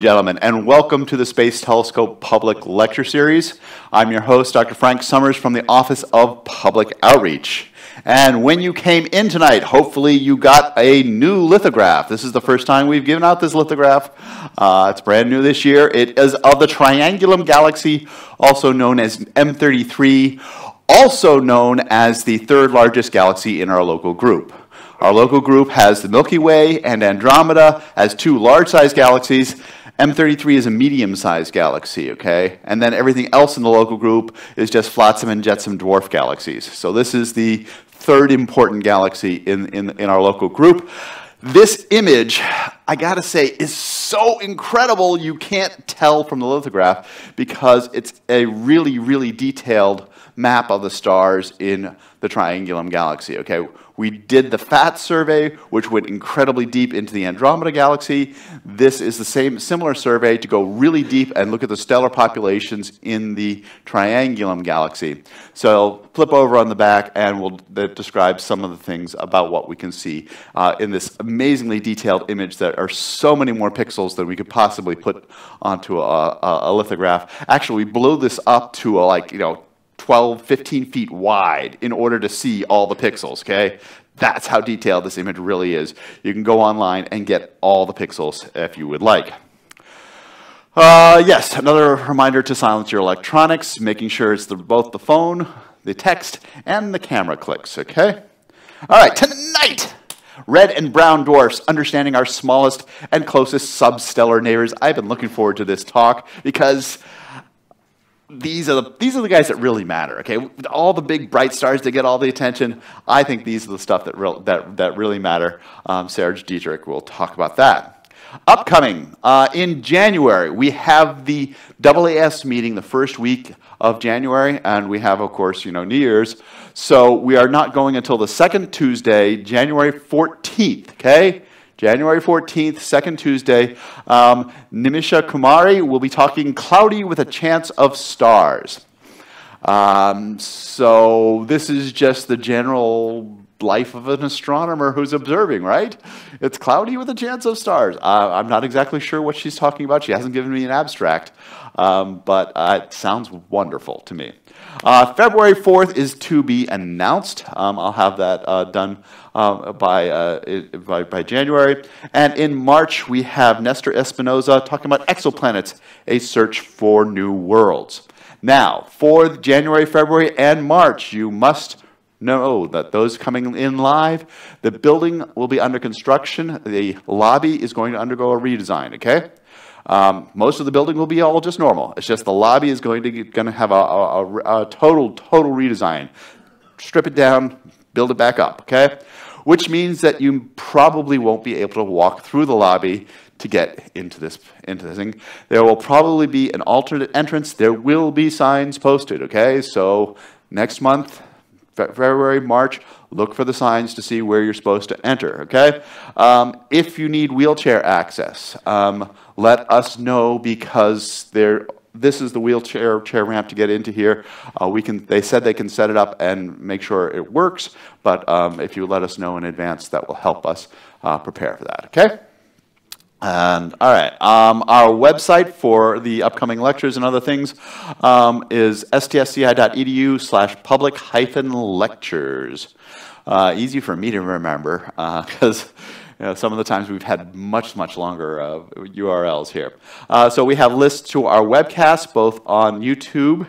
Gentlemen, and welcome to the Space Telescope Public Lecture Series. I'm your host, Dr. Frank Summers from the Office of Public Outreach. And when you came in tonight, hopefully you got a new lithograph. This is the first time we've given out this lithograph. Uh, it's brand new this year. It is of the Triangulum Galaxy, also known as M33, also known as the third largest galaxy in our local group. Our local group has the Milky Way and Andromeda as two large-sized galaxies, M33 is a medium-sized galaxy, okay? And then everything else in the local group is just flotsam and jetsam dwarf galaxies. So this is the third important galaxy in, in, in our local group. This image, I gotta say, is so incredible you can't tell from the lithograph because it's a really, really detailed map of the stars in the Triangulum galaxy, okay? We did the PHAT survey, which went incredibly deep into the Andromeda galaxy. This is the same similar survey to go really deep and look at the stellar populations in the Triangulum galaxy. So flip over on the back and we'll describe some of the things about what we can see uh, in this amazingly detailed image that are so many more pixels than we could possibly put onto a, a, a lithograph. Actually, we blew this up to a, like, you know, 12, 15 feet wide in order to see all the pixels, okay? That's how detailed this image really is. You can go online and get all the pixels if you would like. Uh, yes, another reminder to silence your electronics, making sure it's the, both the phone, the text, and the camera clicks, okay? All right, tonight, red and brown dwarfs, understanding our smallest and closest substellar neighbors. I've been looking forward to this talk because these are the these are the guys that really matter. Okay, all the big bright stars that get all the attention. I think these are the stuff that real, that that really matter. Um, Serge Dieterich will talk about that. Upcoming uh, in January, we have the AAS meeting the first week of January, and we have, of course, you know, New Year's. So we are not going until the second Tuesday, January 14th. Okay, January 14th, second Tuesday. Um, Nimisha Kumari will be talking Cloudy with a Chance of Stars. Um, so this is just the general life of an astronomer who's observing, right? It's cloudy with a chance of stars. Uh, I'm not exactly sure what she's talking about. She hasn't given me an abstract, um, but uh, it sounds wonderful to me. Uh, February 4th is to be announced. Um, I'll have that uh, done um, by, uh, by, by, January. And in March, we have Nestor Espinoza talking about exoplanets, a search for new worlds. Now, for January, February, and March, you must know that those coming in live, the building will be under construction. The lobby is going to undergo a redesign, okay? Um, most of the building will be all just normal. It's just the lobby is going to, get, going to have a, a, a, total, total redesign. Strip it down, build it back up, okay? Which means that you probably won't be able to walk through the lobby to get into this, into this thing. There will probably be an alternate entrance. There will be signs posted, okay? So next month, February, March, look for the signs to see where you're supposed to enter, okay? Um, if you need wheelchair access, um, let us know because there, this is the wheelchair chair ramp to get into here. Uh, we can, they said they can set it up and make sure it works, but um, if you let us know in advance, that will help us uh, prepare for that, okay? And all right, um, our website for the upcoming lectures and other things um, is stsci.edu slash public hyphen lectures. Uh, easy for me to remember because uh, you know, some of the times we've had much, much longer uh, URLs here. Uh, so we have lists to our webcasts both on YouTube.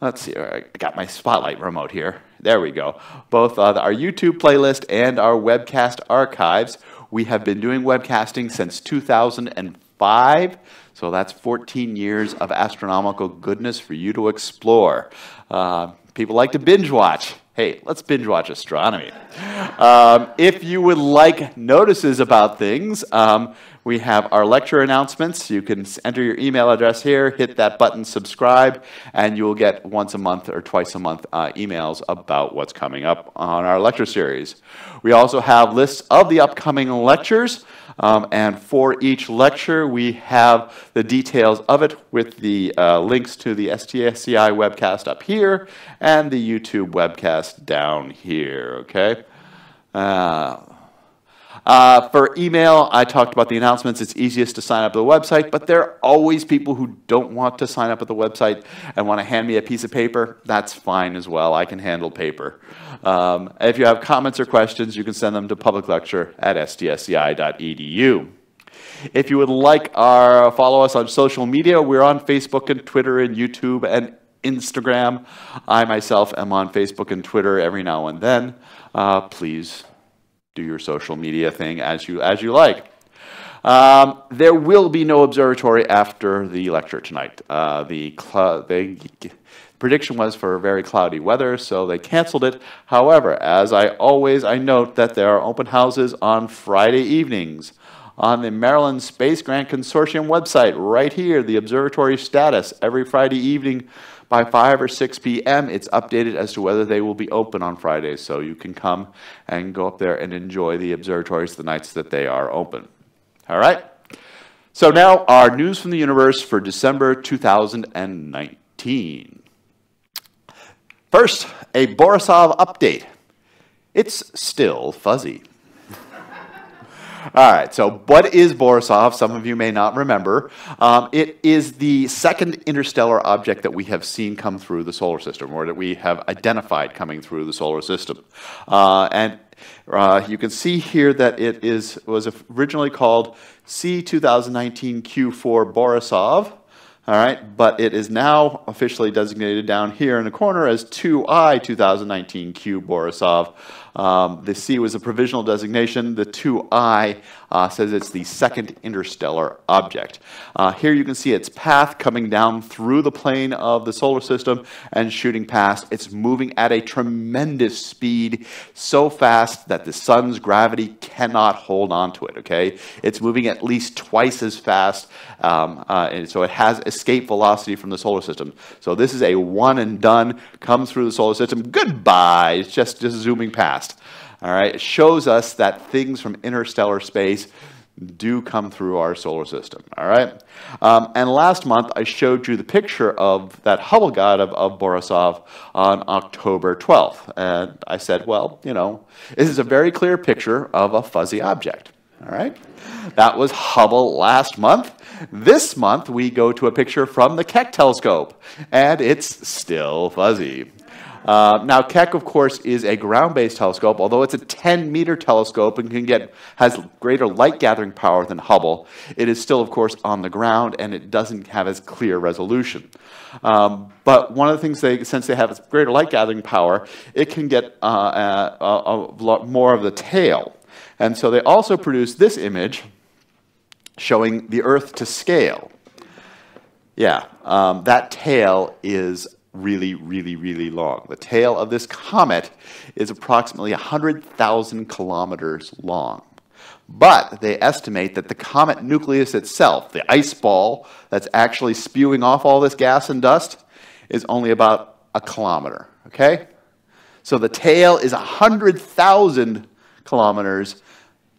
Let's see, I got my spotlight remote here. There we go. Both uh, our YouTube playlist and our webcast archives. We have been doing webcasting since 2005, so that's 14 years of astronomical goodness for you to explore. Uh, people like to binge watch. Hey, let's binge watch astronomy. Um, if you would like notices about things, um, we have our lecture announcements. You can enter your email address here, hit that button, subscribe, and you will get once a month or twice a month uh, emails about what's coming up on our lecture series. We also have lists of the upcoming lectures. Um, and for each lecture, we have the details of it with the uh, links to the STSCI webcast up here and the YouTube webcast down here, okay? Uh, Uh, for email, I talked about the announcements. It's easiest to sign up at the website, but there are always people who don't want to sign up at the website and want to hand me a piece of paper. That's fine as well. I can handle paper. Um, if you have comments or questions, you can send them to publiclecture at stsci.edu. If you would like our follow us on social media, we're on Facebook and Twitter and YouTube and Instagram. I myself am on Facebook and Twitter every now and then. Uh, please do your social media thing as you as you like. Um, there will be no observatory after the lecture tonight. Uh, the, the prediction was for very cloudy weather, so they canceled it. However, as I always, I note that there are open houses on Friday evenings on the Maryland Space Grant Consortium website, right here, the observatory status every Friday evening by 5 or 6 p.m., it's updated as to whether they will be open on Fridays. So you can come and go up there and enjoy the observatories the nights that they are open. All right? So now our news from the universe for December 2019. First, a Borisov update. It's still fuzzy. All right, so what is Borisov? Some of you may not remember. Um, it is the second interstellar object that we have seen come through the solar system, or that we have identified coming through the solar system. Uh, and uh, you can see here that it is was originally called C2019Q4 Borisov. All right, but it is now officially designated down here in the corner as 2I 2019Q Borisov. Um, the C was a provisional designation. The 2I uh, says it's the second interstellar object. Uh, here you can see its path coming down through the plane of the solar system and shooting past. It's moving at a tremendous speed, so fast that the sun's gravity cannot hold on to it, okay? It's moving at least twice as fast, um, uh, and so it has escape velocity from the solar system. So this is a one and done, comes through the solar system, goodbye, it's just, just zooming past. All right, it shows us that things from interstellar space do come through our solar system. All right, um, and last month I showed you the picture of that Hubble got of, of Borisov on October 12th, and I said, well, you know, this is a very clear picture of a fuzzy object. All right, that was Hubble last month. This month we go to a picture from the Keck telescope, and it's still fuzzy. Uh, now, Keck, of course, is a ground-based telescope. Although it's a 10-meter telescope and can get has greater light-gathering power than Hubble, it is still, of course, on the ground, and it doesn't have as clear resolution. Um, but one of the things they, since they have greater light-gathering power, it can get uh, uh, a, a more of the tail. And so they also produce this image showing the Earth to scale. Yeah, um, that tail is really, really, really long. The tail of this comet is approximately 100,000 kilometers long. But they estimate that the comet nucleus itself, the ice ball that's actually spewing off all this gas and dust, is only about a kilometer, okay? So the tail is 100,000 kilometers.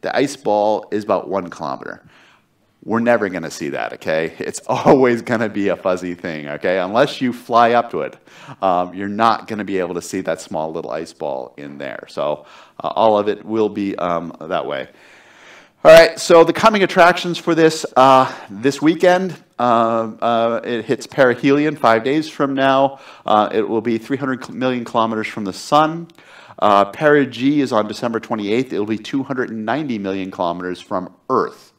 The ice ball is about one kilometer. We're never going to see that, okay? It's always going to be a fuzzy thing, okay? Unless you fly up to it, um, you're not going to be able to see that small little ice ball in there. So uh, all of it will be um, that way. All right, so the coming attractions for this uh, this weekend, uh, uh, it hits perihelion five days from now. Uh, it will be 300 million kilometers from the sun. Uh, perigee is on December 28th. It will be 290 million kilometers from Earth.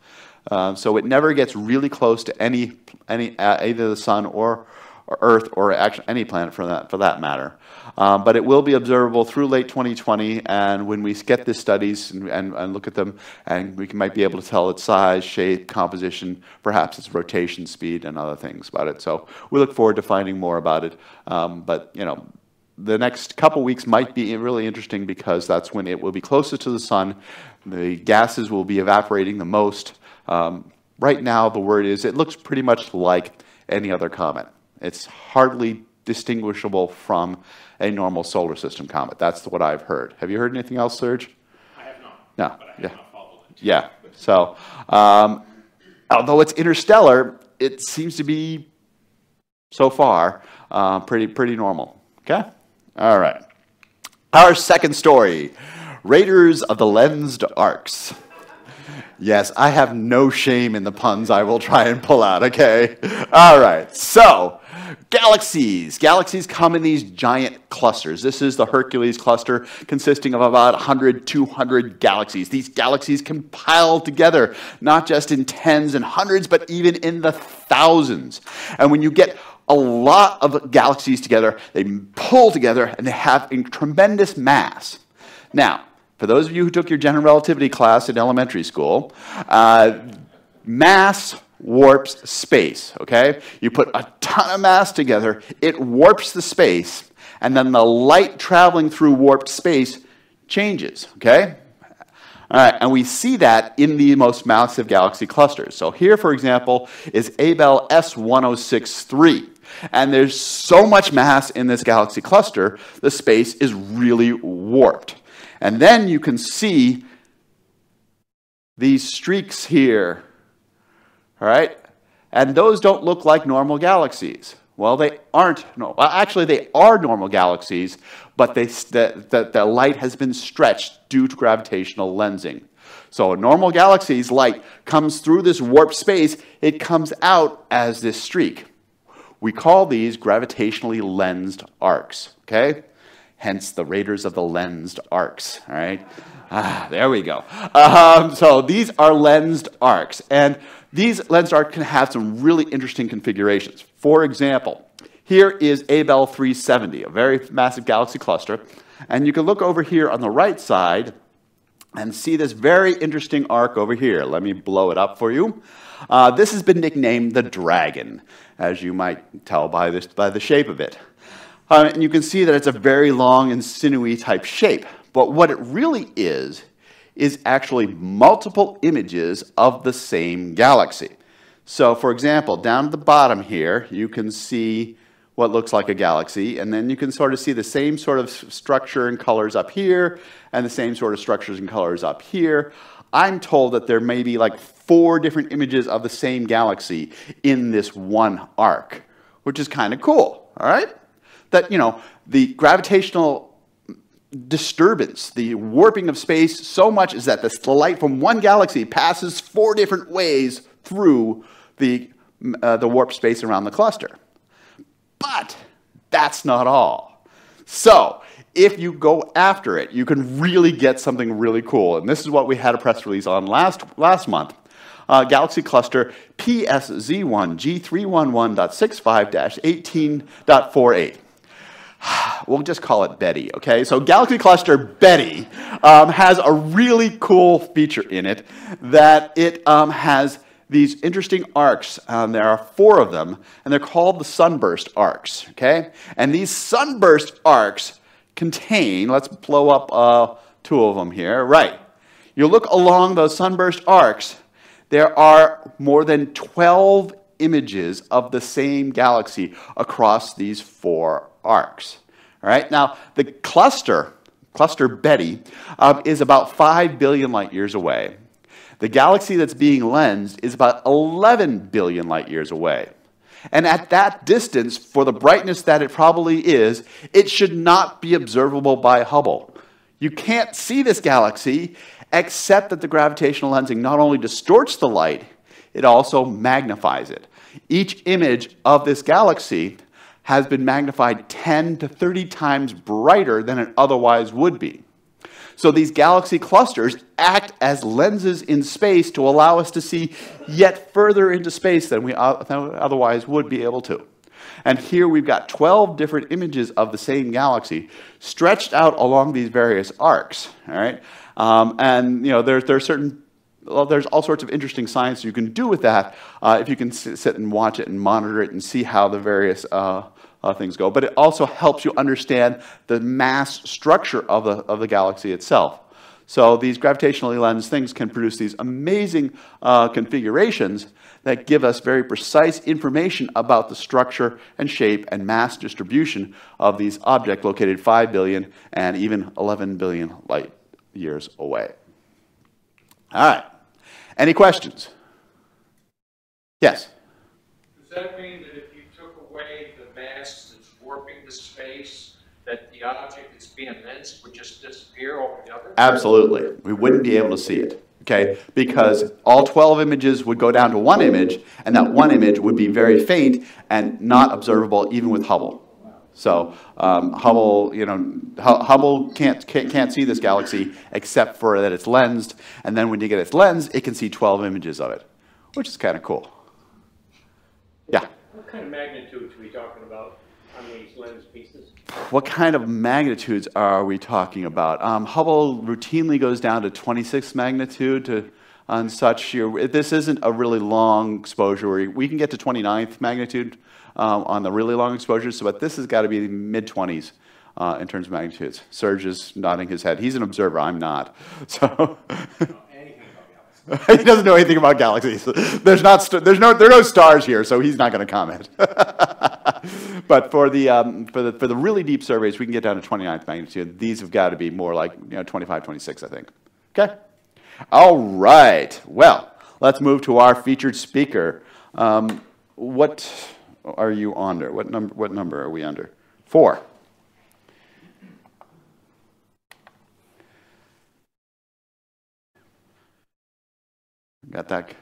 Um, so it never gets really close to any, any uh, either the sun or, or, Earth or actually any planet for that, for that matter. Um, but it will be observable through late 2020, and when we get the studies and, and, and, look at them, and we might be able to tell its size, shape, composition, perhaps its rotation speed, and other things about it. So we look forward to finding more about it. Um, but you know, the next couple weeks might be really interesting because that's when it will be closest to the sun. The gases will be evaporating the most. Um, right now, the word is it looks pretty much like any other comet. It's hardly distinguishable from a normal solar system comet. That's what I've heard. Have you heard anything else, Serge? I have not. No. yeah. Yeah. So, um, although it's interstellar, it seems to be so far uh, pretty pretty normal. Okay. All right. Our second story: Raiders of the Lensed Arcs. Yes, I have no shame in the puns I will try and pull out, okay? All right, so galaxies. Galaxies come in these giant clusters. This is the Hercules cluster consisting of about 100, 200 galaxies. These galaxies can pile together, not just in tens and hundreds, but even in the thousands. And when you get a lot of galaxies together, they pull together and they have a tremendous mass. Now, for those of you who took your general relativity class in elementary school, uh, mass warps space, okay? You put a ton of mass together, it warps the space, and then the light traveling through warped space changes, okay? All right, and we see that in the most massive galaxy clusters. So here, for example, is Abell S1063. And there's so much mass in this galaxy cluster, the space is really warped. And then you can see these streaks here, all right? And those don't look like normal galaxies. Well, they aren't. No, well, actually, they are normal galaxies, but they, the, the, the light has been stretched due to gravitational lensing. So, a normal galaxies, light comes through this warp space, it comes out as this streak. We call these gravitationally lensed arcs, okay? Hence the Raiders of the Lensed Arcs, all right? Ah, there we go. Um, so these are lensed arcs, and these lensed arcs can have some really interesting configurations. For example, here is Abell 370, a very massive galaxy cluster, and you can look over here on the right side and see this very interesting arc over here. Let me blow it up for you. Uh, this has been nicknamed the Dragon, as you might tell by, this, by the shape of it. Uh, and you can see that it's a very long and sinewy type shape. But what it really is, is actually multiple images of the same galaxy. So for example, down at the bottom here, you can see what looks like a galaxy, and then you can sort of see the same sort of structure and colors up here, and the same sort of structures and colors up here. I'm told that there may be like four different images of the same galaxy in this one arc, which is kind of cool, all right? That, you know, the gravitational disturbance, the warping of space so much is that the light from one galaxy passes four different ways through the, uh, the warp space around the cluster. But that's not all. So, if you go after it, you can really get something really cool. And this is what we had a press release on last, last month. Uh, galaxy cluster PSZ1 G311.65-18.48 we'll just call it Betty, okay? So Galaxy Cluster Betty um, has a really cool feature in it that it um, has these interesting arcs. Um, there are four of them, and they're called the sunburst arcs, okay? And these sunburst arcs contain, let's blow up uh, two of them here, right. You look along those sunburst arcs, there are more than 12 images of the same galaxy across these four arcs. All right, now the cluster, cluster Betty, um, is about 5 billion light years away. The galaxy that's being lensed is about 11 billion light years away. And at that distance, for the brightness that it probably is, it should not be observable by Hubble. You can't see this galaxy except that the gravitational lensing not only distorts the light, it also magnifies it. Each image of this galaxy has been magnified 10 to 30 times brighter than it otherwise would be. So these galaxy clusters act as lenses in space to allow us to see yet further into space than we otherwise would be able to. And here we've got 12 different images of the same galaxy stretched out along these various arcs. All right? Um, and you know, there, there are certain well, there's all sorts of interesting science you can do with that uh, if you can sit and watch it and monitor it and see how the various uh, uh, things go. But it also helps you understand the mass structure of the, of the galaxy itself. So these gravitationally lensed things can produce these amazing uh, configurations that give us very precise information about the structure and shape and mass distribution of these objects located 5 billion and even 11 billion light years away. All right. Any questions? Yes? Does that mean that if you took away the mass that's warping the space, that the object that's being lensed would just disappear altogether? Absolutely. We wouldn't be able to see it. okay? Because all 12 images would go down to one image, and that one image would be very faint and not observable even with Hubble. So um, Hubble, you know, Hubble can't, can't, can't see this galaxy except for that it's lensed, and then when you get its lens, it can see 12 images of it, which is kind of cool. Yeah? What kind of magnitudes are we talking about on these lens pieces? What kind of magnitudes are we talking about? Um, Hubble routinely goes down to 26 magnitude to on such. This isn't a really long exposure. Where we can get to 29th magnitude um, on the really long exposures, so, but this has got to be mid 20s. Uh, in terms of magnitudes, Serge is nodding his head. He's an observer. I'm not. So he doesn't know anything about galaxies. There's not. There's no. There are no stars here, so he's not going to comment. but for the um, for the for the really deep surveys, we can get down to 29th magnitude. These have got to be more like you know 25, 26, I think. Okay. All right. Well, let's move to our featured speaker. Um, what are you under? What number? What number are we under? Four. Got that?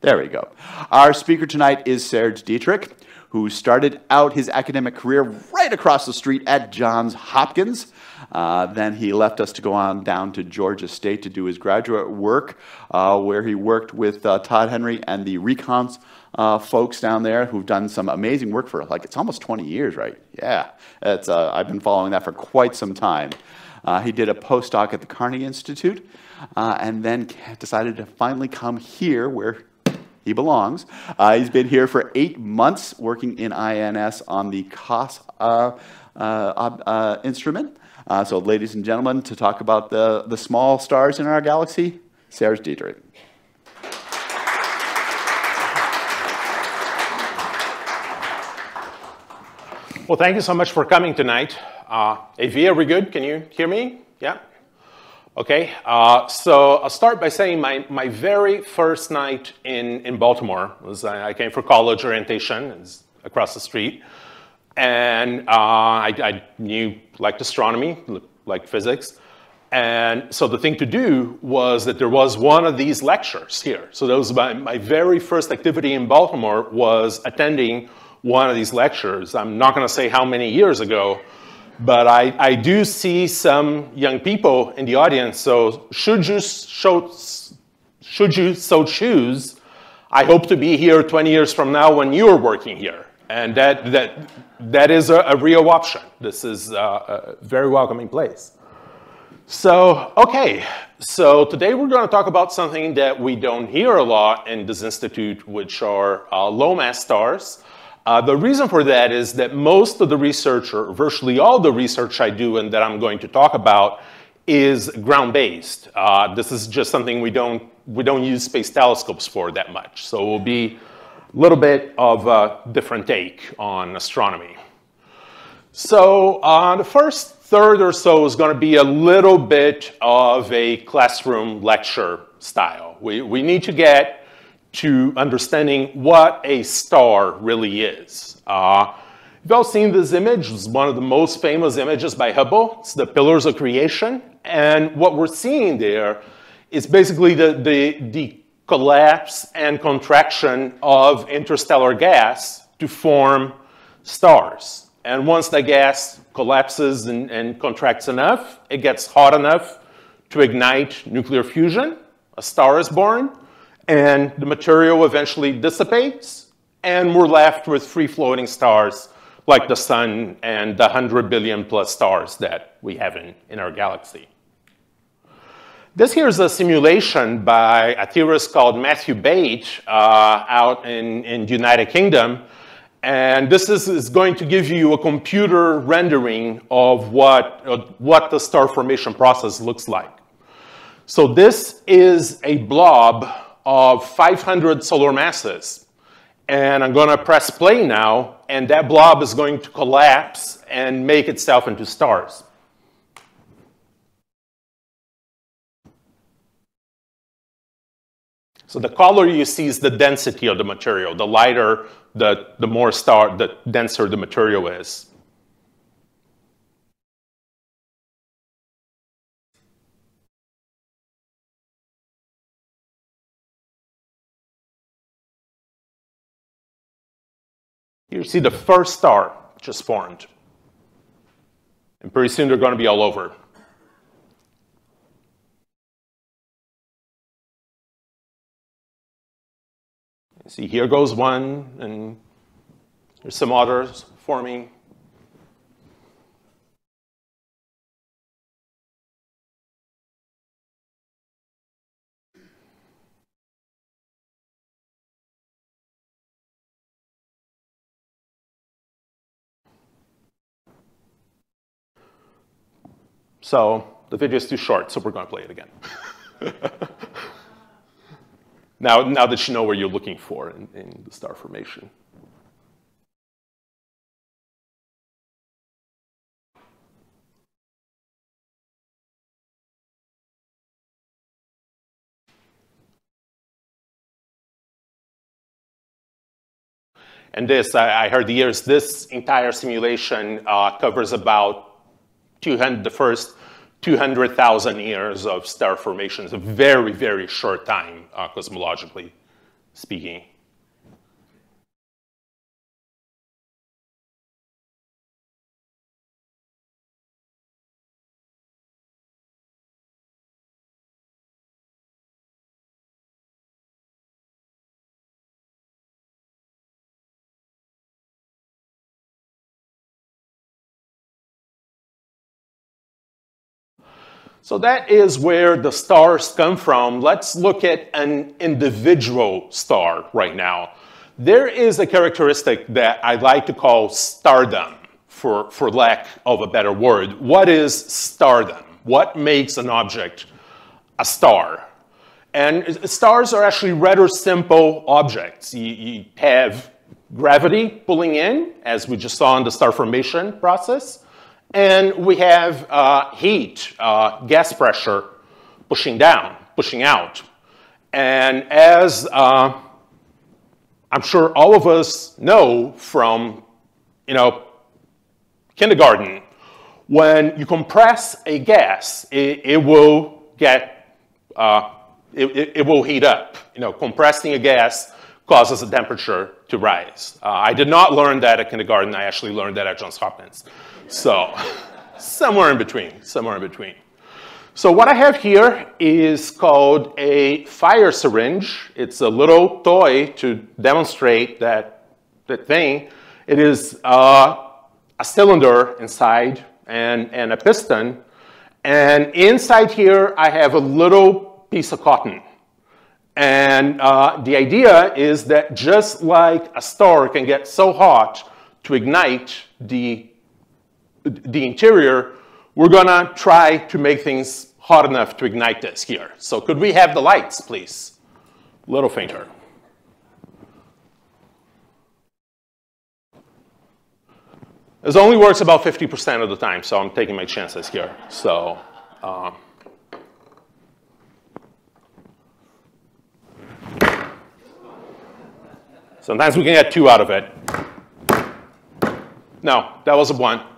There we go. Our speaker tonight is Serge Dieterich, who started out his academic career right across the street at Johns Hopkins. Uh, then he left us to go on down to Georgia State to do his graduate work, uh, where he worked with uh, Todd Henry and the RECONS uh, folks down there who've done some amazing work for like it's almost 20 years, right? Yeah, it's, uh, I've been following that for quite some time. Uh, he did a postdoc at the Carnegie Institute, and then decided to finally come here where he belongs. Uh, he's been here for eight months working in INS on the COS uh, uh, uh instrument. Uh, so, ladies and gentlemen, to talk about the, the small stars in our galaxy, Serge Dieterich. Well, thank you so much for coming tonight. Uh, AV, are we good? Can you hear me? Yeah? Okay, uh, so I'll start by saying my, my very first night in, in Baltimore was I, I came for college orientation, across the street, and uh, I, I knew, liked astronomy, liked physics, and so the thing to do was that there was one of these lectures here. So that was my, my very first activity in Baltimore was attending one of these lectures. I'm not gonna say how many years ago, but I, I do see some young people in the audience, so should you, show, should you so choose, I hope to be here 20 years from now when you're working here. And that, that, that is a, a real option. This is a, a very welcoming place. So, okay, so today we're going to talk about something that we don't hear a lot in this institute, which are uh, low mass stars. Uh, the reason for that is that most of the research, or virtually all the research I do and that I'm going to talk about, is ground-based. Uh, this is just something we don't, we don't use space telescopes for that much. So we'll be little bit of a different take on astronomy. So uh, the first third or so is going to be a little bit of a classroom lecture style. We, we need to get to understanding what a star really is. Uh, you've all seen this image. It's one of the most famous images by Hubble. It's the Pillars of Creation. And what we're seeing there is basically the, the, the collapse and contraction of interstellar gas to form stars. And once the gas collapses and, and contracts enough, it gets hot enough to ignite nuclear fusion. A star is born and the material eventually dissipates, and we're left with free-floating stars like the sun and the 100 billion plus stars that we have in, in our galaxy. This here is a simulation by a theorist called Matthew Bate uh, out in, in the United Kingdom. And this is, is, going to give you a computer rendering of what, uh, what the star formation process looks like. So this is a blob of 500 solar masses. And I'm going to press play now, and that blob is going to collapse and make itself into stars. So the color you see is the density of the material. The lighter, the, the more star, the denser the material is. You see the first star just formed. And pretty soon they're going to be all over. See, here goes one, and there's some others forming. So the video is too short, so we're going to play it again. now, now that you know where you're looking for in, in the star formation. And this, I, I heard the years, this entire simulation uh, covers about 200, the first 200,000 years of star formation. It's a very, very short time, uh, cosmologically speaking. So that is where the stars come from. Let's look at an individual star right now. There is a characteristic that I like to call stardom, for, for lack of a better word. What is stardom? What makes an object a star? And stars are actually rather simple objects. You, you have gravity pulling in, as we just saw in the star formation process. And we have uh, heat, uh, gas pressure pushing down, pushing out. And as uh, I'm sure all of us know from, you know, kindergarten, when you compress a gas, it, it will get, uh, it, it, will heat up. You know, compressing a gas causes the temperature to rise. Uh, I did not learn that at kindergarten. I actually learned that at Johns Hopkins. So somewhere in between, somewhere in between. So what I have here is called a fire syringe. It's a little toy to demonstrate that, that thing. It is uh, a cylinder inside and, and a piston. And inside here, I have a little piece of cotton. And uh, the idea is that just like a star can get so hot to ignite the the interior, we're gonna try to make things hot enough to ignite this here. So could we have the lights, please? A little fainter. This only works about 50% of the time, so I'm taking my chances here. So, um, sometimes we can get two out of it. No, that was a one.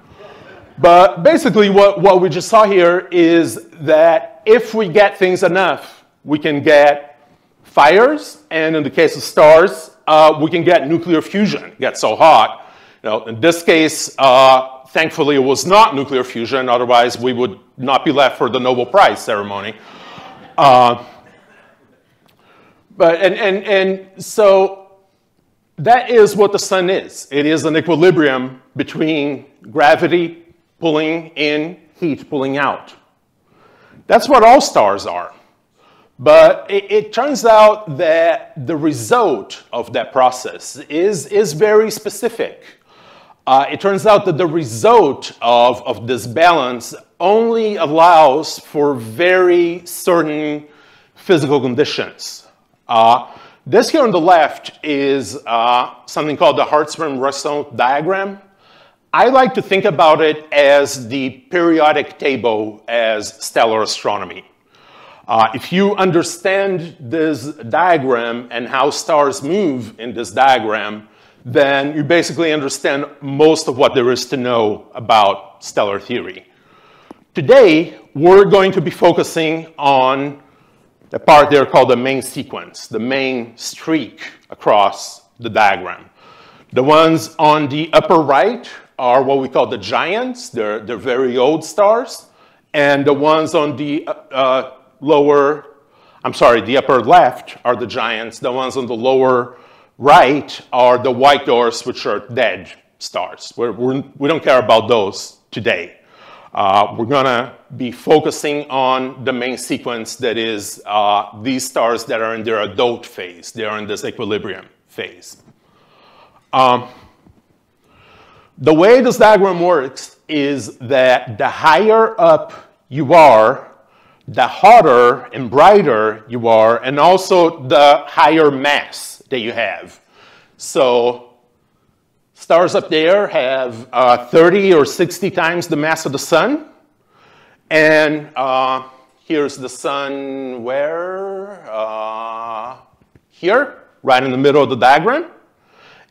But basically what, what we just saw here is that if we get things enough, we can get fires, and in the case of stars, uh, we can get nuclear fusion, get so hot. You know, in this case, uh, thankfully it was not nuclear fusion, otherwise we would not be left for the Nobel Prize ceremony. Uh, but, and, and, and so that is what the sun is. It is an equilibrium between gravity pulling in, heat pulling out. That's what all stars are. But it, it, turns out that the result of that process is, is very specific. Uh, it turns out that the result of, of this balance only allows for very certain physical conditions. Uh, this here on the left is uh, something called the Hertzsprung-Russell diagram. I like to think about it as the periodic table as stellar astronomy. Uh, if you understand this diagram and how stars move in this diagram, then you basically understand most of what there is to know about stellar theory. Today, we're going to be focusing on the part there called the main sequence, the main streak across the diagram. The ones on the upper right are what we call the giants. They're, they're very old stars. And the ones on the uh, uh lower, I'm sorry, the upper left are the giants. The ones on the lower right are the white dwarfs, which are dead stars. We're, we're, we do not care about those today. Uh, we're going to be focusing on the main sequence that is uh, these stars that are in their adult phase. They are in this equilibrium phase. Um, the way this diagram works is that the higher up you are, the hotter and brighter you are, and also the higher mass that you have. So stars up there have uh, 30 or 60 times the mass of the sun. And uh, here's the sun where? Uh, here, right in the middle of the diagram.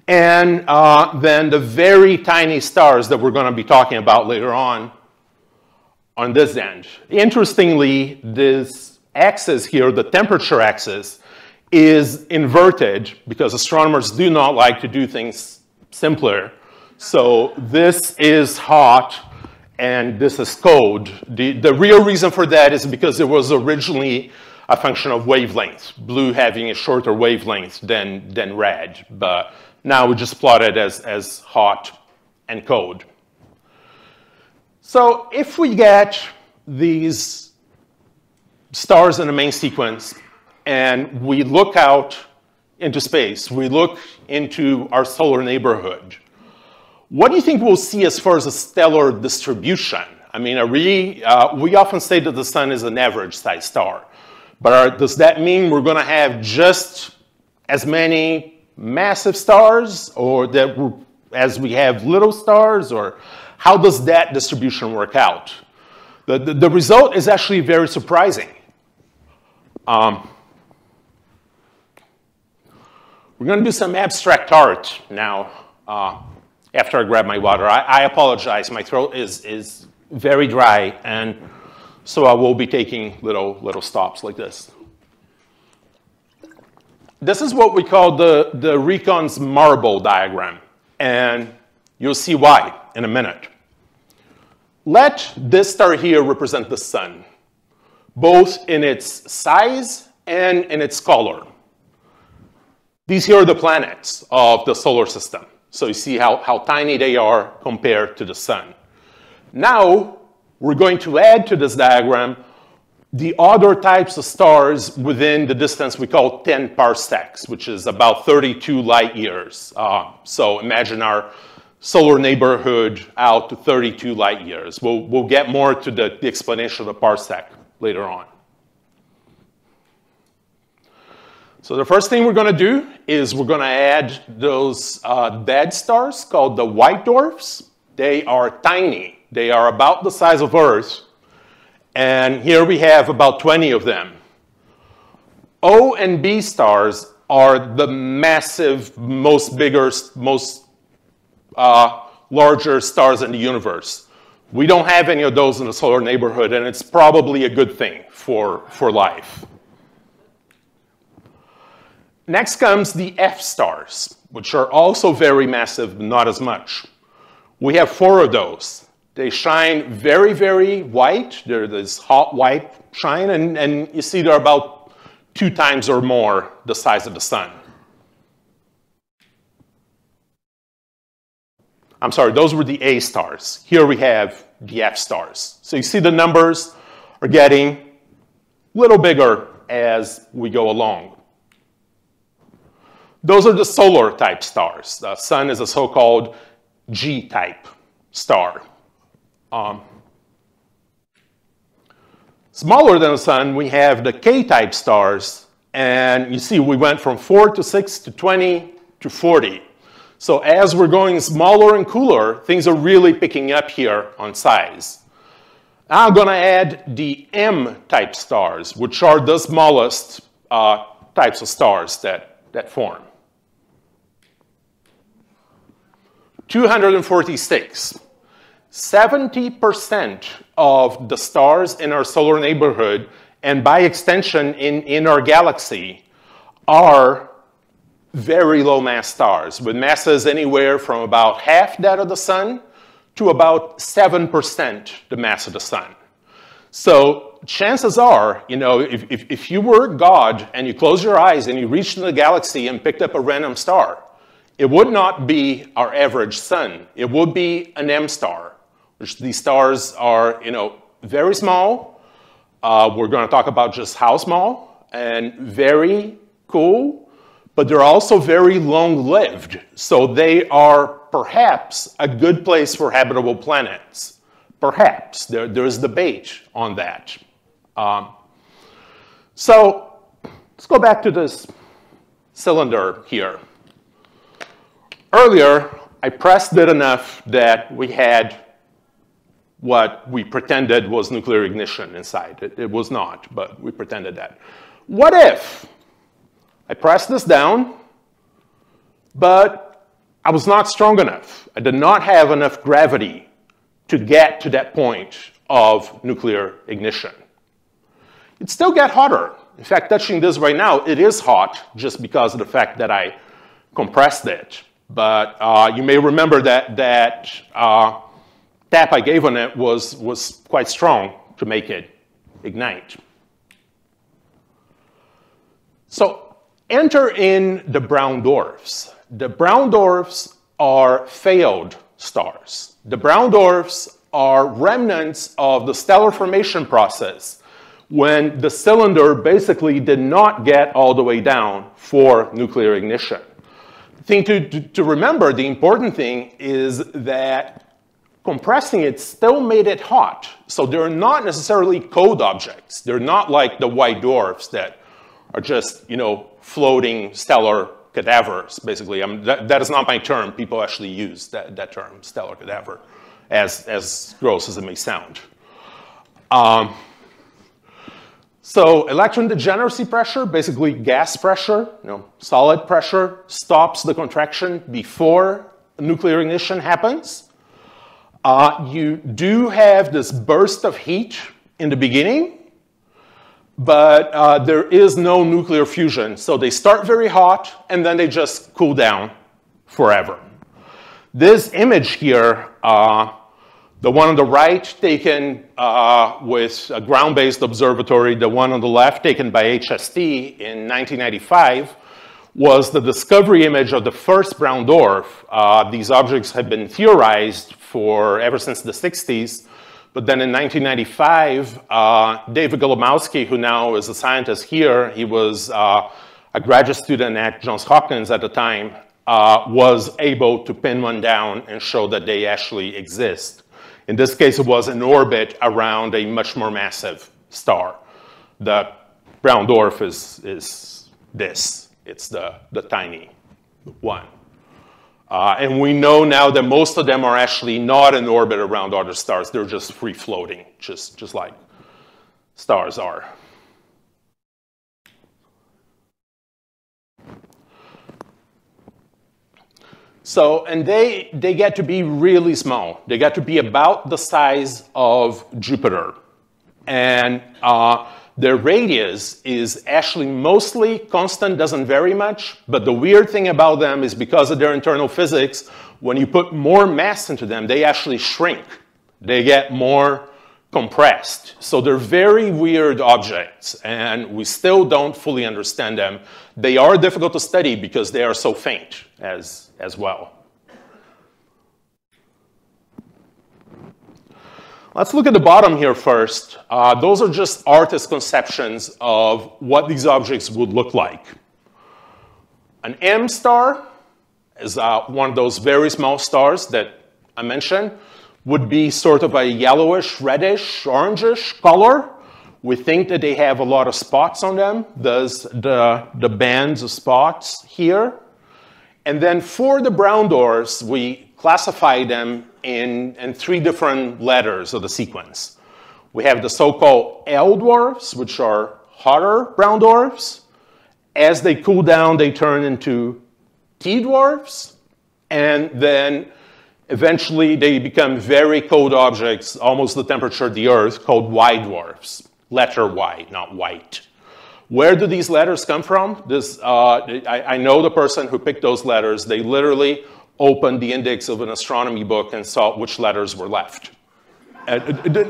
And uh, then the very tiny stars that we're going to be talking about later on on this end. Interestingly, this axis here, the temperature axis, is inverted because astronomers do not like to do things simpler. So this is hot and this is cold. The, the real reason for that is because it was originally a function of wavelength, blue having a shorter wavelength than, than red. But now we just plot it as, as hot and cold. So if we get these stars in the main sequence and we look out into space, we look into our solar neighborhood, what do you think we'll see as far as a stellar distribution? I mean, we, uh, we often say that the sun is an average size star. But are, does that mean we're going to have just as many massive stars or that as we have little stars or how does that distribution work out? The, the, the result is actually very surprising. Um, we're going to do some abstract art now uh, after I grab my water. I, I, apologize. My throat is, is very dry, and so I will be taking little, little stops like this. This is what we call the, the Recon's marble diagram, and you'll see why in a minute. Let this star here represent the sun, both in its size and in its color. These here are the planets of the solar system. So you see how, how tiny they are compared to the sun. Now, we're going to add to this diagram the other types of stars within the distance we call 10 parsecs, which is about 32 light years. Uh, so imagine our solar neighborhood out to 32 light years. We'll, we'll get more to the, the explanation of the parsec later on. So the first thing we're going to do is we're going to add those uh, dead stars called the white dwarfs. They are tiny. They are about the size of Earth, and here we have about 20 of them. O and B stars are the massive, most bigger, most uh, larger stars in the universe. We don't have any of those in the solar neighborhood, and it's probably a good thing for, for life. Next comes the F stars, which are also very massive, but not as much. We have four of those. They shine very, very white. They're this hot white shine, and, and you see they're about two times or more the size of the sun. I'm sorry, those were the A stars. Here we have the F stars. So you see the numbers are getting a little bigger as we go along. Those are the solar type stars. The sun is a so-called G type star. Um, smaller than the sun, we have the K-type stars, and you see we went from 4 to 6 to 20 to 40. So as we're going smaller and cooler, things are really picking up here on size. Now I'm going to add the M-type stars, which are the smallest uh, types of stars that, that form. 246. 70% of the stars in our solar neighborhood, and by extension in, in our galaxy, are very low mass stars with masses anywhere from about half that of the sun to about 7% the mass of the sun. So chances are, you know, if, if, if, you were God and you closed your eyes and you reached in the galaxy and picked up a random star, it would not be our average sun. It would be an M star, these stars are, you know, very small. Uh, we're going to talk about just how small and very cool, but they're also very long-lived. So they are perhaps a good place for habitable planets. Perhaps. There, there's debate on that. Um, so let's go back to this cylinder here. Earlier, I pressed it enough that we had what we pretended was nuclear ignition inside. It, it was not, but we pretended that. What if I pressed this down, but I was not strong enough. I did not have enough gravity to get to that point of nuclear ignition. It still get hotter. In fact, touching this right now, it is hot just because of the fact that I compressed it. But uh, you may remember that that uh, tap I gave on it was, was quite strong to make it ignite. So enter in the brown dwarfs. The brown dwarfs are failed stars. The brown dwarfs are remnants of the stellar formation process when the cylinder basically did not get all the way down for nuclear ignition. The thing to, to, to remember, the important thing is that compressing it still made it hot. So they're not necessarily cold objects. They're not like the white dwarfs that are just, you know, floating stellar cadavers, basically. I mean, that, that is not my term. People actually use that, that term, stellar cadaver, as, as gross as it may sound. Um, so electron degeneracy pressure, basically gas pressure, you know, solid pressure, stops the contraction before nuclear ignition happens. Uh, you do have this burst of heat in the beginning, but uh, there is no nuclear fusion. So they start very hot, and then they just cool down forever. This image here, uh, the one on the right taken uh, with a ground-based observatory, the one on the left taken by HST in 1995, was the discovery image of the first brown dwarf. Uh, these objects have been theorized for ever since the 60s. But then in 1995, uh, David Golimowski, who now is a scientist here, he was uh, a graduate student at Johns Hopkins at the time, uh, was able to pin one down and show that they actually exist. In this case, it was in orbit around a much more massive star. The brown dwarf is, is this. It's the, the tiny one. Uh, and we know now that most of them are actually not in orbit around other stars. They're just free floating, just, just like stars are. So, and they, they get to be really small. They get to be about the size of Jupiter. And uh, their radius is actually mostly constant, doesn't vary much, but the weird thing about them is because of their internal physics, when you put more mass into them, they actually shrink. They get more compressed. So they're very weird objects, and we still don't fully understand them. They are difficult to study because they are so faint as, as well. Let's look at the bottom here first. Uh, those are just artist conceptions of what these objects would look like. An M star is uh, one of those very small stars that I mentioned, would be sort of a yellowish, reddish, orangish color. We think that they have a lot of spots on them. There's the, the bands of spots here. And then for the brown dwarfs, we classify them in, in three different letters of the sequence. We have the so-called L dwarfs, which are hotter brown dwarfs. As they cool down, they turn into T dwarfs, and then eventually they become very cold objects, almost the temperature of the Earth, called Y dwarfs. Letter Y, not white. Where do these letters come from? This, uh, I, I know the person who picked those letters. They literally opened the index of an astronomy book and saw which letters were left. Uh,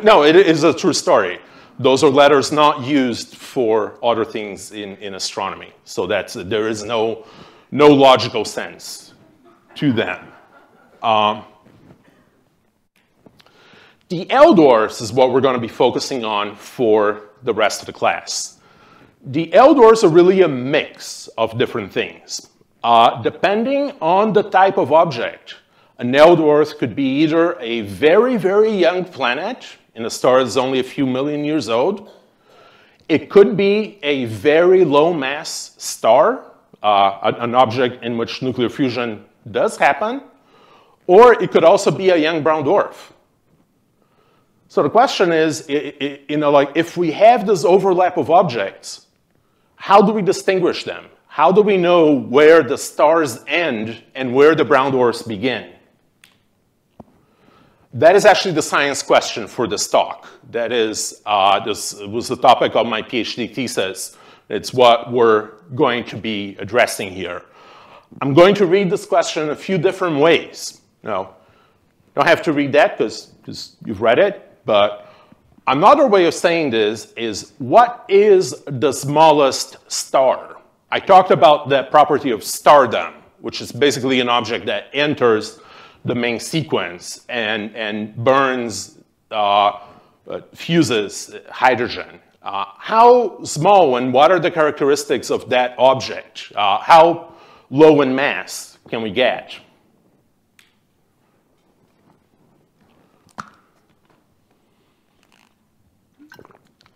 no, it is a true story. Those are letters not used for other things in, in astronomy. So that's, there is no, no logical sense to them. Um, the L-dwarfs is what we're going to be focusing on for the rest of the class. The L-dwarfs are really a mix of different things. Uh, depending on the type of object, an L-dwarf could be either a very, very young planet in a star that's only a few million years old. It could be a very low mass star, uh, an object in which nuclear fusion does happen, or it could also be a young brown dwarf. So the question is, you know, like if we have this overlap of objects, how do we distinguish them? How do we know where the stars end and where the brown dwarfs begin? That is actually the science question for this talk. That is, uh, this was the topic of my PhD thesis. It's what we're going to be addressing here. I'm going to read this question a few different ways. No, you don't have to read that because you've read it, but another way of saying this is what is the smallest star? I talked about the property of stardom, which is basically an object that enters the main sequence and, and burns, uh, uh, fuses hydrogen. Uh, how small and what are the characteristics of that object? Uh, how low in mass can we get?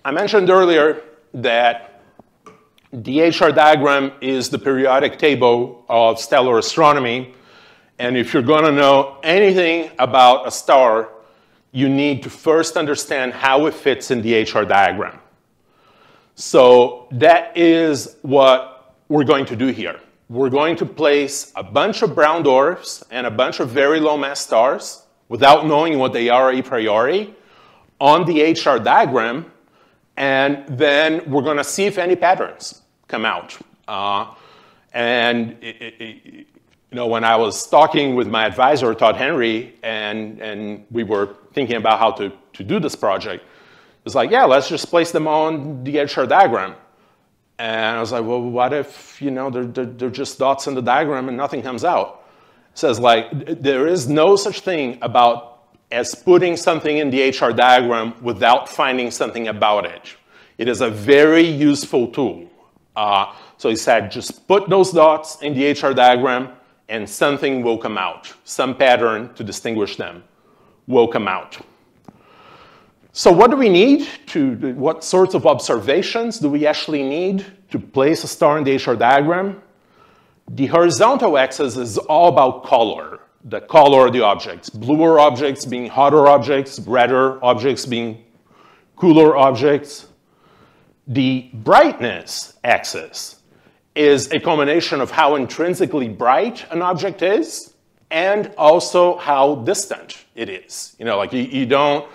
I mentioned earlier that the HR diagram is the periodic table of stellar astronomy and if you're going to know anything about a star, you need to first understand how it fits in the HR diagram. So that is what we're going to do here. We're going to place a bunch of brown dwarfs and a bunch of very low mass stars without knowing what they are a priori on the HR diagram, and then we're going to see if any patterns come out. Uh, and it, it, you know, when I was talking with my advisor, Todd Henry, and, and we were thinking about how to, to do this project, it's like, yeah, let's just place them on the HR diagram. And I was like, well, what if, you know, they're, they're, they're just dots in the diagram and nothing comes out? It says like, there is no such thing about as putting something in the HR diagram without finding something about it. It is a very useful tool. Uh, so he said, just put those dots in the HR diagram, and something will come out. Some pattern to distinguish them will come out. So what do we need to, what sorts of observations do we actually need to place a star in the HR diagram? The horizontal axis is all about color, the color of the objects. Bluer objects being hotter objects, redder objects being cooler objects. The brightness axis is a combination of how intrinsically bright an object is and also how distant it is. You know, like you, you, don't,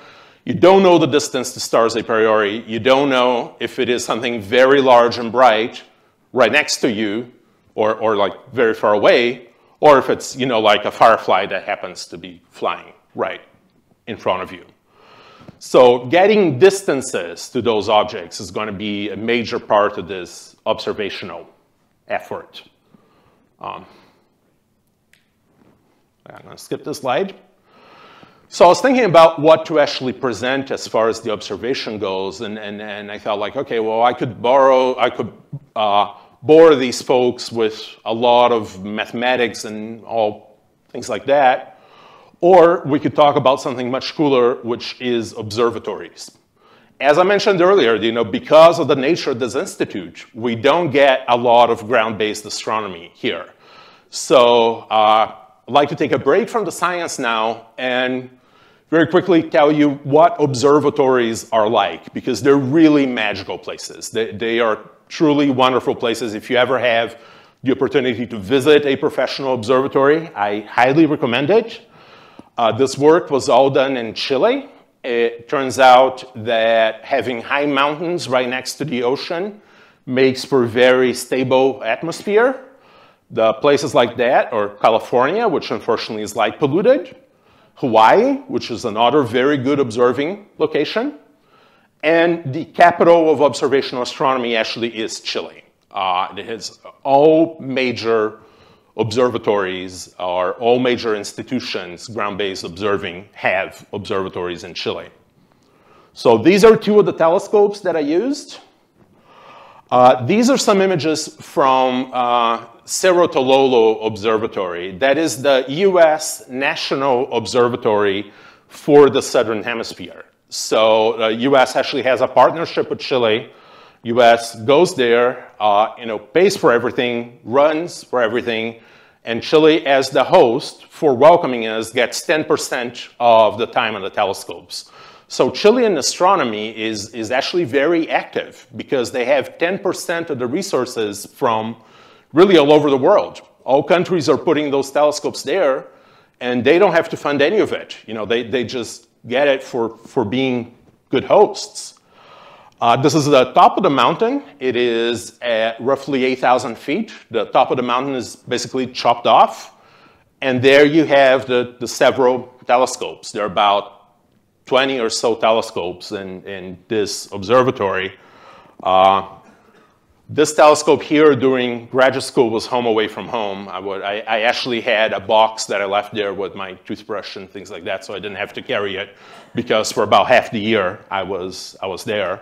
you don't know the distance to stars a priori. You don't know if it is something very large and bright right next to you or, or like very far away, or if it's, you know, like a firefly that happens to be flying right in front of you. So getting distances to those objects is going to be a major part of this observational effort. Um, I'm going to skip this slide. So I was thinking about what to actually present as far as the observation goes, and, and, and I thought like, okay, well, I could borrow, I could uh, bore these folks with a lot of mathematics and all things like that, or we could talk about something much cooler, which is observatories. As I mentioned earlier, you know, because of the nature of this institute, we don't get a lot of ground-based astronomy here. So uh, I'd like to take a break from the science now and very quickly tell you what observatories are like, because they're really magical places. They, they are truly wonderful places. If you ever have the opportunity to visit a professional observatory, I highly recommend it. Uh, this work was all done in Chile, it turns out that having high mountains right next to the ocean makes for very stable atmosphere. The places like that, or California, which unfortunately is light polluted, Hawaii, which is another very good observing location, and the capital of observational astronomy actually is Chile. Uh, it has all major observatories or all major institutions, ground-based observing, have observatories in Chile. So these are two of the telescopes that I used. Uh, these are some images from uh, Cerro Tololo Observatory. That is the US National Observatory for the Southern Hemisphere. So the US actually has a partnership with Chile. US goes there, uh, you know, pays for everything, runs for everything, and Chile, as the host for welcoming us, gets 10% of the time on the telescopes. So Chilean astronomy is, is actually very active because they have 10% of the resources from really all over the world. All countries are putting those telescopes there, and they don't have to fund any of it. You know, they, they just get it for, for being good hosts. Uh, this is the top of the mountain. It is at roughly 8,000 feet. The top of the mountain is basically chopped off. And there you have the, the several telescopes. There are about 20 or so telescopes in, in this observatory. Uh, this telescope here during graduate school was home away from home. I, would, I, I, actually had a box that I left there with my toothbrush and things like that, so I didn't have to carry it because for about half the year I was, I was there.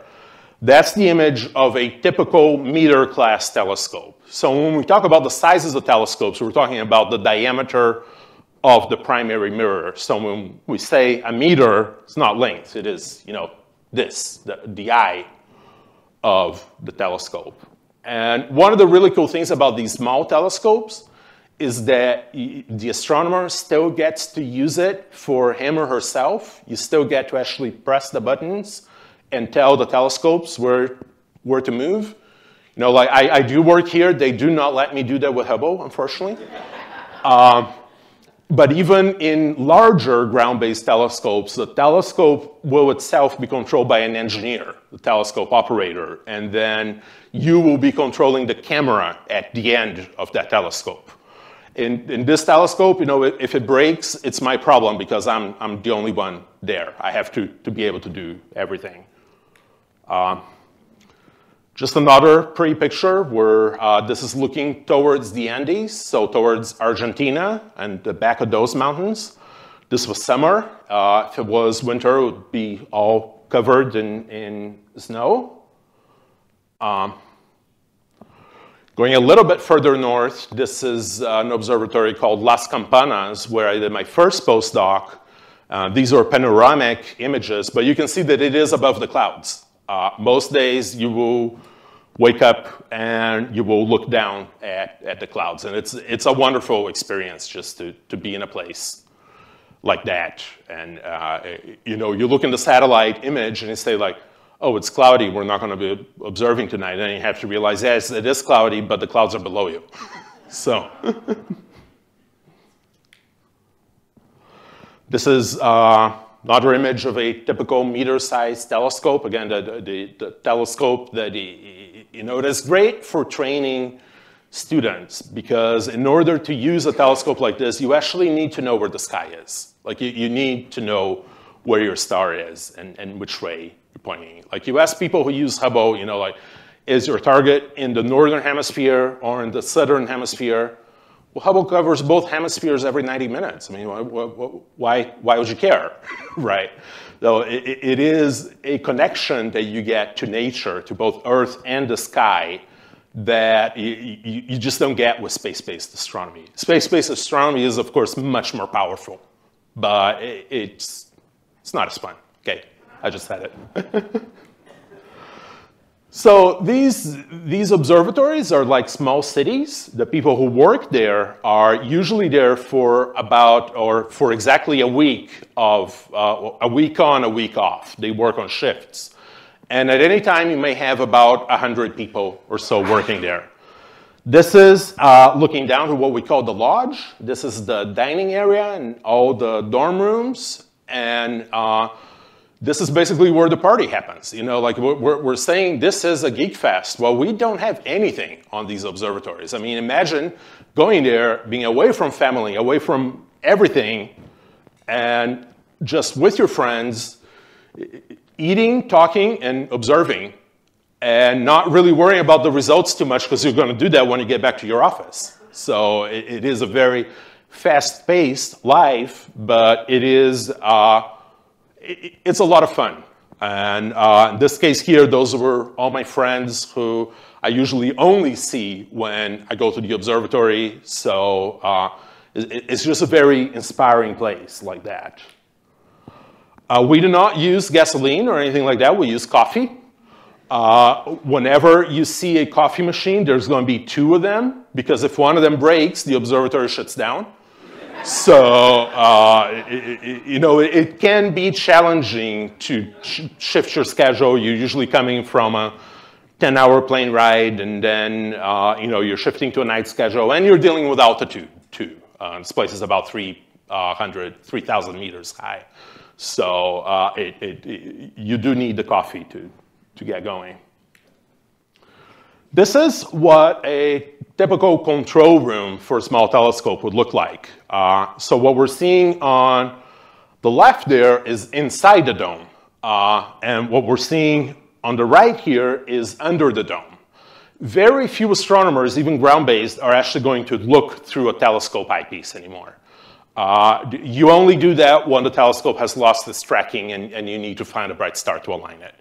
That's the image of a typical meter class telescope. So when we talk about the sizes of telescopes, we're talking about the diameter of the primary mirror. So when we say a meter, it's not length, it is, you know, this, the, the eye of the telescope. And one of the really cool things about these small telescopes is that the astronomer still gets to use it for him or herself. You still get to actually press the buttons and tell the telescopes where, where to move. You know, like I, I do work here. They do not let me do that with Hubble, unfortunately. um, but even in larger ground-based telescopes, the telescope will itself be controlled by an engineer, the telescope operator, and then you will be controlling the camera at the end of that telescope. In, in this telescope, you know, if it breaks, it's my problem because I'm, I'm the only one there. I have to, to be able to do everything. Uh, just another pretty picture where uh, this is looking towards the Andes, so towards Argentina and the back of those mountains. This was summer. Uh, if it was winter, it would be all covered in, in snow. Um, going a little bit further north, this is uh, an observatory called Las Campanas, where I did my first postdoc. Uh, these are panoramic images, but you can see that it is above the clouds. Uh, most days you will wake up and you will look down at, at the clouds. And it's, it's a wonderful experience just to, to be in a place like that. And, uh, you know, you look in the satellite image and you say like, oh, it's cloudy, we're not gonna be observing tonight. And you have to realize, yes, it is cloudy, but the clouds are below you. so. this is uh, Another image of a typical meter-sized telescope. Again, the, the, the telescope that, you know, is great for training students because in order to use a telescope like this, you actually need to know where the sky is. Like you, you need to know where your star is and, and which way you're pointing. Like you ask people who use Hubble, you know, like, is your target in the northern hemisphere or in the southern hemisphere? Well, Hubble covers both hemispheres every 90 minutes. I mean, why, why would you care, right? So it, it is a connection that you get to nature, to both Earth and the sky, that you, you just don't get with space-based astronomy. Space-based astronomy is, of course, much more powerful, but it's, it's not as fun. Okay, I just said it. So these, these observatories are like small cities. The people who work there are usually there for about, or for exactly a week of, uh, a week on, a week off. They work on shifts. And at any time, you may have about 100 people or so working there. This is uh, looking down to what we call the lodge. This is the dining area and all the dorm rooms. And uh, this is basically where the party happens. You know, like we're, we're saying this is a geek fest. Well, we don't have anything on these observatories. I mean, imagine going there, being away from family, away from everything, and just with your friends, eating, talking, and observing, and not really worrying about the results too much because you're going to do that when you get back to your office. So it, it is a very fast-paced life, but it is uh, it, it's a lot of fun. And uh, in this case here, those were all my friends who I usually only see when I go to the observatory. So uh, it, it's just a very inspiring place like that. Uh, we do not use gasoline or anything like that. We use coffee. Uh, whenever you see a coffee machine, there's going to be two of them because if one of them breaks, the observatory shuts down so, uh, it, it, you know, it, it, can be challenging to sh shift your schedule. You're usually coming from a 10-hour plane ride, and then, uh, you know, you're shifting to a night schedule, and you're dealing with altitude, too. Uh, this place is about 300, uh, 3,000 meters high. So uh, you do need the coffee to, to get going. This is what a typical control room for a small telescope would look like. Uh, so what we're seeing on the left there is inside the dome. Uh, and what we're seeing on the right here is under the dome. Very few astronomers, even ground-based, are actually going to look through a telescope eyepiece anymore. Uh, you only do that when the telescope has lost its tracking and, and you need to find a bright star to align it.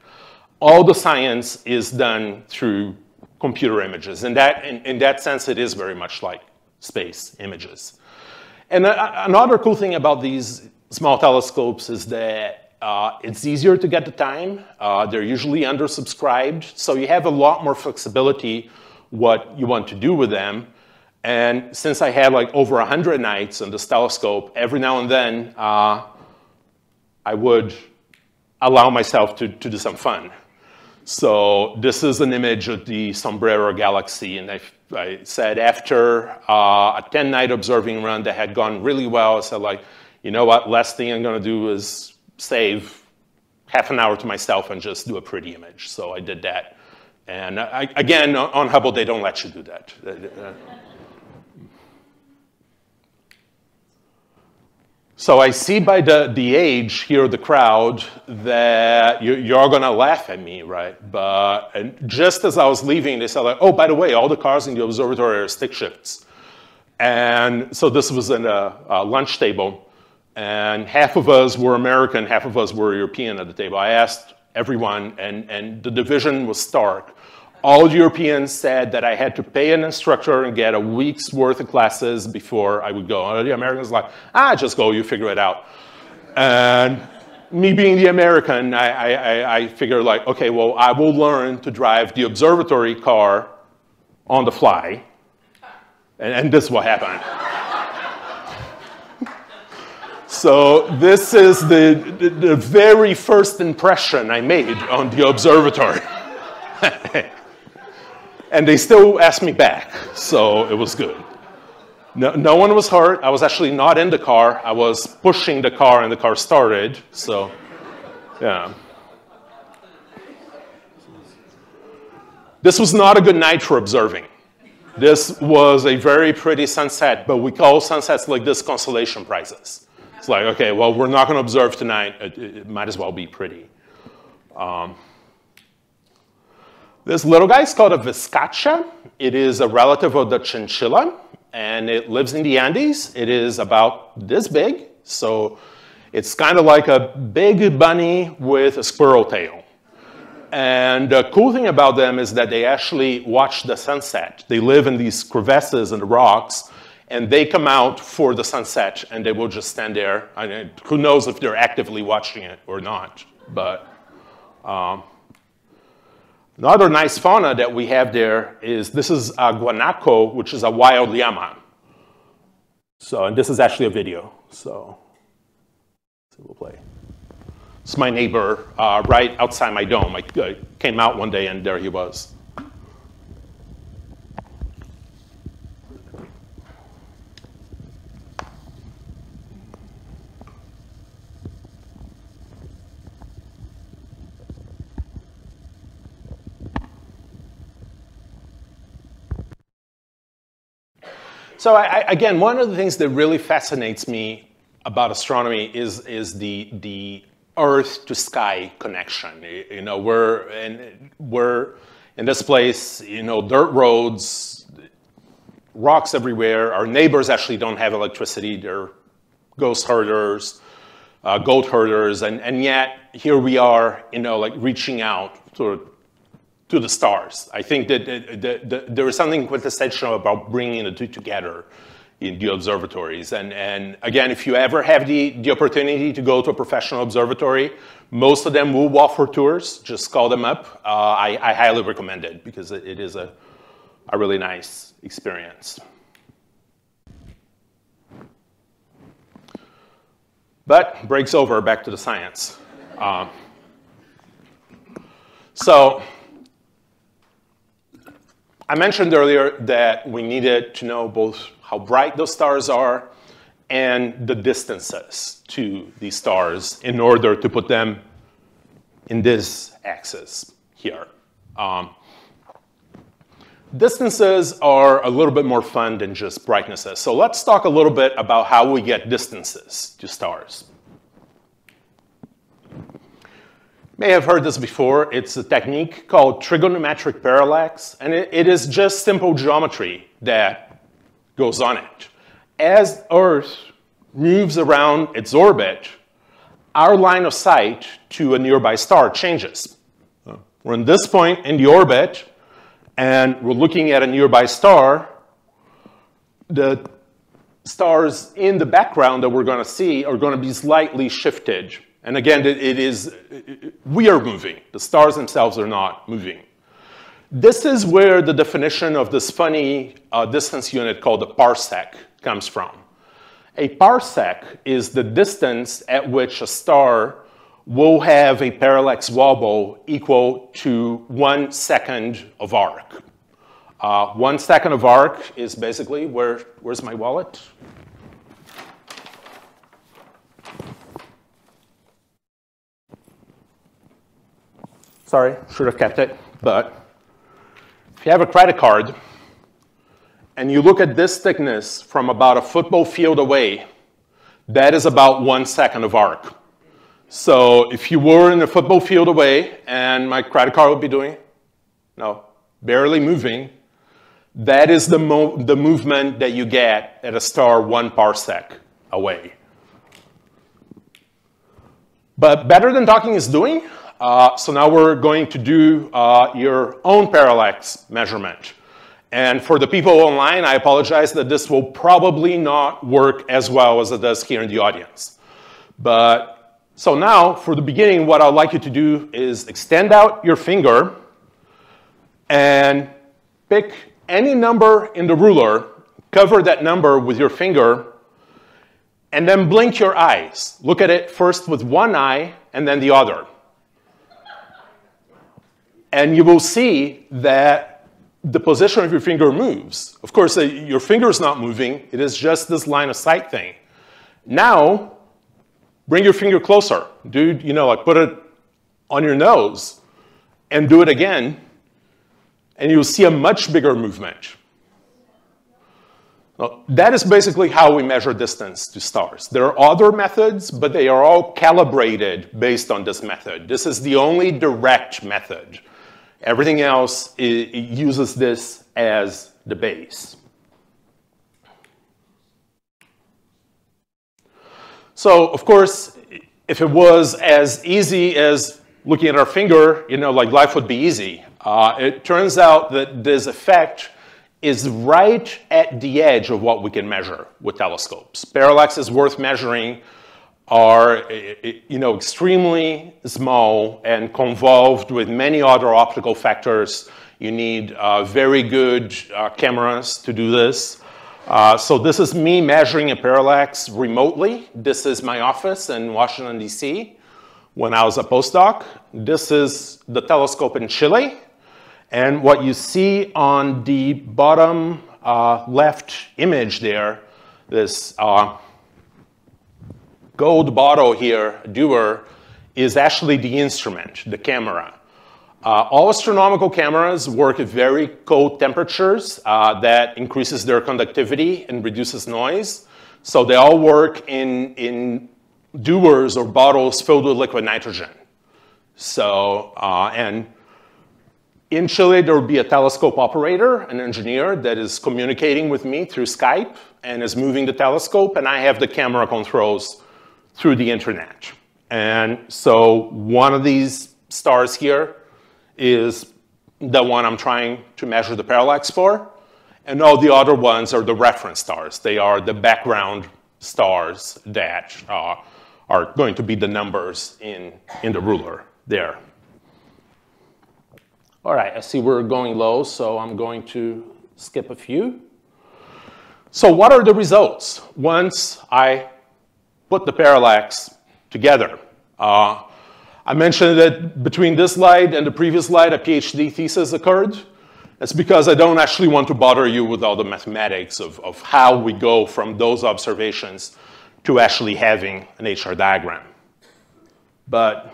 All the science is done through computer images. In that, in, in that sense, it is very much like space images. And a, another cool thing about these small telescopes is that uh, it's easier to get the time. Uh, they're usually undersubscribed, so you have a lot more flexibility what you want to do with them. And since I had like over 100 nights on this telescope, every now and then uh, I would allow myself to, to do some fun. So this is an image of the Sombrero Galaxy, and I, I said after uh, a 10-night observing run that had gone really well, I said like, you know what, last thing I'm gonna do is save half an hour to myself and just do a pretty image. So I did that. And I, again, on Hubble, they don't let you do that. So I see by the, the age here the crowd that you, you're going to laugh at me, right? But and just as I was leaving, they said, like, oh, by the way, all the cars in the observatory are stick shifts. And so this was in a, a lunch table. And half of us were American, half of us were European at the table. I asked everyone, and, and the division was stark all Europeans said that I had to pay an instructor and get a week's worth of classes before I would go. The Americans like, ah, just go, you figure it out. And me being the American, I, I, I figured like, okay, well, I will learn to drive the observatory car on the fly. And, and this is what happened. so this is the, the, the very first impression I made on the observatory. and they still asked me back, so it was good. No, no one was hurt. I was actually not in the car. I was pushing the car, and the car started, so yeah. This was not a good night for observing. This was a very pretty sunset, but we call sunsets like this consolation prizes. It's like, okay, well, we're not going to observe tonight. It, it, might as well be pretty. Um, this little guy is called a vizcacha. It is a relative of the chinchilla, and it lives in the Andes. It is about this big, so it's kind of like a big bunny with a squirrel tail. And the cool thing about them is that they actually watch the sunset. They live in these crevasses in the rocks, and they come out for the sunset, and they will just stand there. I mean, who knows if they're actively watching it or not, but um, Another nice fauna that we have there is, this is a guanaco, which is a wild llama. So, and this is actually a video, so, so we'll play. It's my neighbor uh, right outside my dome. I uh, came out one day and there he was. So I, again, one of the things that really fascinates me about astronomy is, is the, the earth to sky connection. You know, we're, in, we're in this place, you know, dirt roads, rocks everywhere. Our neighbors actually don't have electricity. They're ghost herders, uh, goat herders, and, and yet here we are, you know, like reaching out to, to the stars. I think that the, the, there is something quintessential about bringing the two together in the observatories. And, and again, if you ever have the, the opportunity to go to a professional observatory, most of them will offer tours. Just call them up. Uh, I, I, highly recommend it because it, it is a, a really nice experience. But breaks over, back to the science. Um, so I mentioned earlier that we needed to know both how bright those stars are and the distances to these stars in order to put them in this axis here. Um, distances are a little bit more fun than just brightnesses. So let's talk a little bit about how we get distances to stars. May have heard this before. It's a technique called trigonometric parallax, and it, it is just simple geometry that goes on it. As Earth moves around its orbit, our line of sight to a nearby star changes. Uh, we're in this point in the orbit, and we're looking at a nearby star. The stars in the background that we're going to see are going to be slightly shifted and again, it is, we are moving. The stars themselves are not moving. This is where the definition of this funny uh, distance unit called a parsec comes from. A parsec is the distance at which a star will have a parallax wobble equal to one second of arc. Uh, one second of arc is basically, where, where's my wallet? Sorry, should have kept it. But if you have a credit card and you look at this thickness from about a football field away, that is about one second of arc. So if you were in a football field away and my credit card would be doing, no, barely moving, that is the, mo the movement that you get at a star one parsec away. But better than talking is doing. Uh, so now we're going to do uh, your own parallax measurement. And for the people online, I apologize that this will probably not work as well as it does here in the audience. But so now, for the beginning, what I'd like you to do is extend out your finger and pick any number in the ruler, cover that number with your finger, and then blink your eyes. Look at it first with one eye and then the other. And you will see that the position of your finger moves. Of course, uh, your finger is not moving. It is just this line of sight thing. Now, bring your finger closer. Do, you know, like put it on your nose and do it again. And you'll see a much bigger movement. That is basically how we measure distance to stars. There are other methods, but they are all calibrated based on this method. This is the only direct method. Everything else uses this as the base. So, of course, if it was as easy as looking at our finger, you know, like life would be easy. Uh, it turns out that this effect is right at the edge of what we can measure with telescopes. Parallax is worth measuring are you know, extremely small and convolved with many other optical factors. You need uh, very good uh, cameras to do this. Uh, so this is me measuring a parallax remotely. This is my office in Washington, D.C. when I was a postdoc. This is the telescope in Chile. And what you see on the bottom uh, left image there, this uh, gold bottle here, Dewar, is actually the instrument, the camera. Uh, all astronomical cameras work at very cold temperatures uh, that increases their conductivity and reduces noise. So they all work in, in dewars or bottles filled with liquid nitrogen. So, uh, and in Chile, there will be a telescope operator, an engineer that is communicating with me through Skype and is moving the telescope, and I have the camera controls through the internet. And so one of these stars here is the one I'm trying to measure the parallax for. And all the other ones are the reference stars. They are the background stars that uh, are going to be the numbers in, in the ruler there. All right, I see we're going low, so I'm going to skip a few. So what are the results once I put the parallax together? Uh, I mentioned that between this slide and the previous slide, a PhD thesis occurred. That's because I don't actually want to bother you with all the mathematics of, of how we go from those observations to actually having an HR diagram. But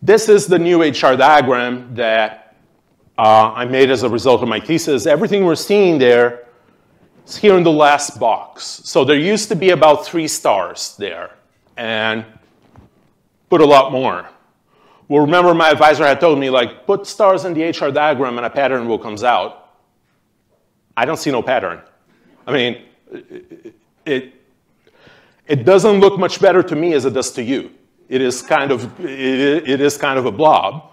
this is the new HR diagram that uh, I made as a result of my thesis. Everything we're seeing there is here in the last box. So there used to be about three stars there and put a lot more. Well, remember my advisor had told me, like, put stars in the HR diagram and a pattern will comes out. I don't see no pattern. I mean, it, it doesn't look much better to me as it does to you. It is kind of, it, it is kind of a blob.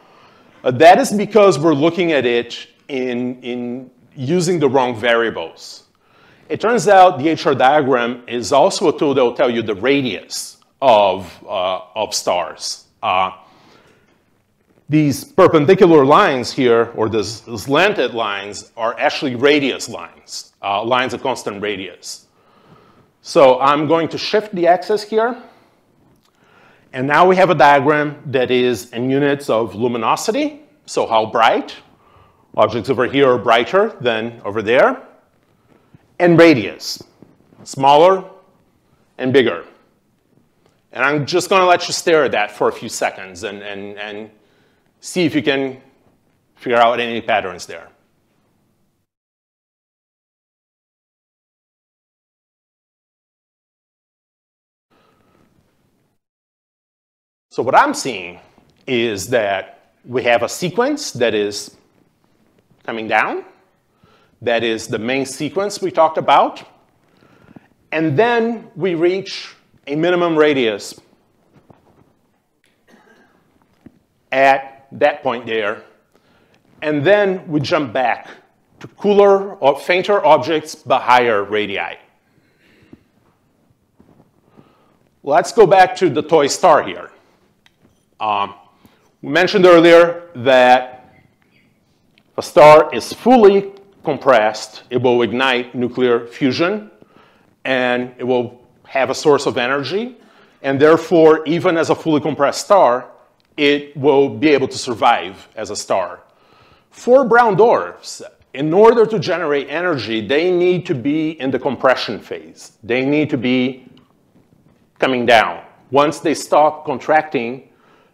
Uh, that is because we're looking at it in, in using the wrong variables. It turns out the HR diagram is also a tool that will tell you the radius of, uh, of stars. Uh, these perpendicular lines here, or these slanted lines, are actually radius lines, uh, lines of constant radius. So I'm going to shift the axis here. And now we have a diagram that is in units of luminosity, so how bright. Objects over here are brighter than over there. And radius, smaller and bigger. And I'm just going to let you stare at that for a few seconds and, and, and see if you can figure out any patterns there. So what I'm seeing is that we have a sequence that is coming down. That is the main sequence we talked about. And then we reach a minimum radius at that point there. And then we jump back to cooler or fainter objects but higher radii. Let's go back to the toy star here. Um, we mentioned earlier that a star is fully compressed, it will ignite nuclear fusion, and it will have a source of energy, and therefore, even as a fully compressed star, it will be able to survive as a star. For brown dwarfs, in order to generate energy, they need to be in the compression phase. They need to be coming down. Once they stop contracting,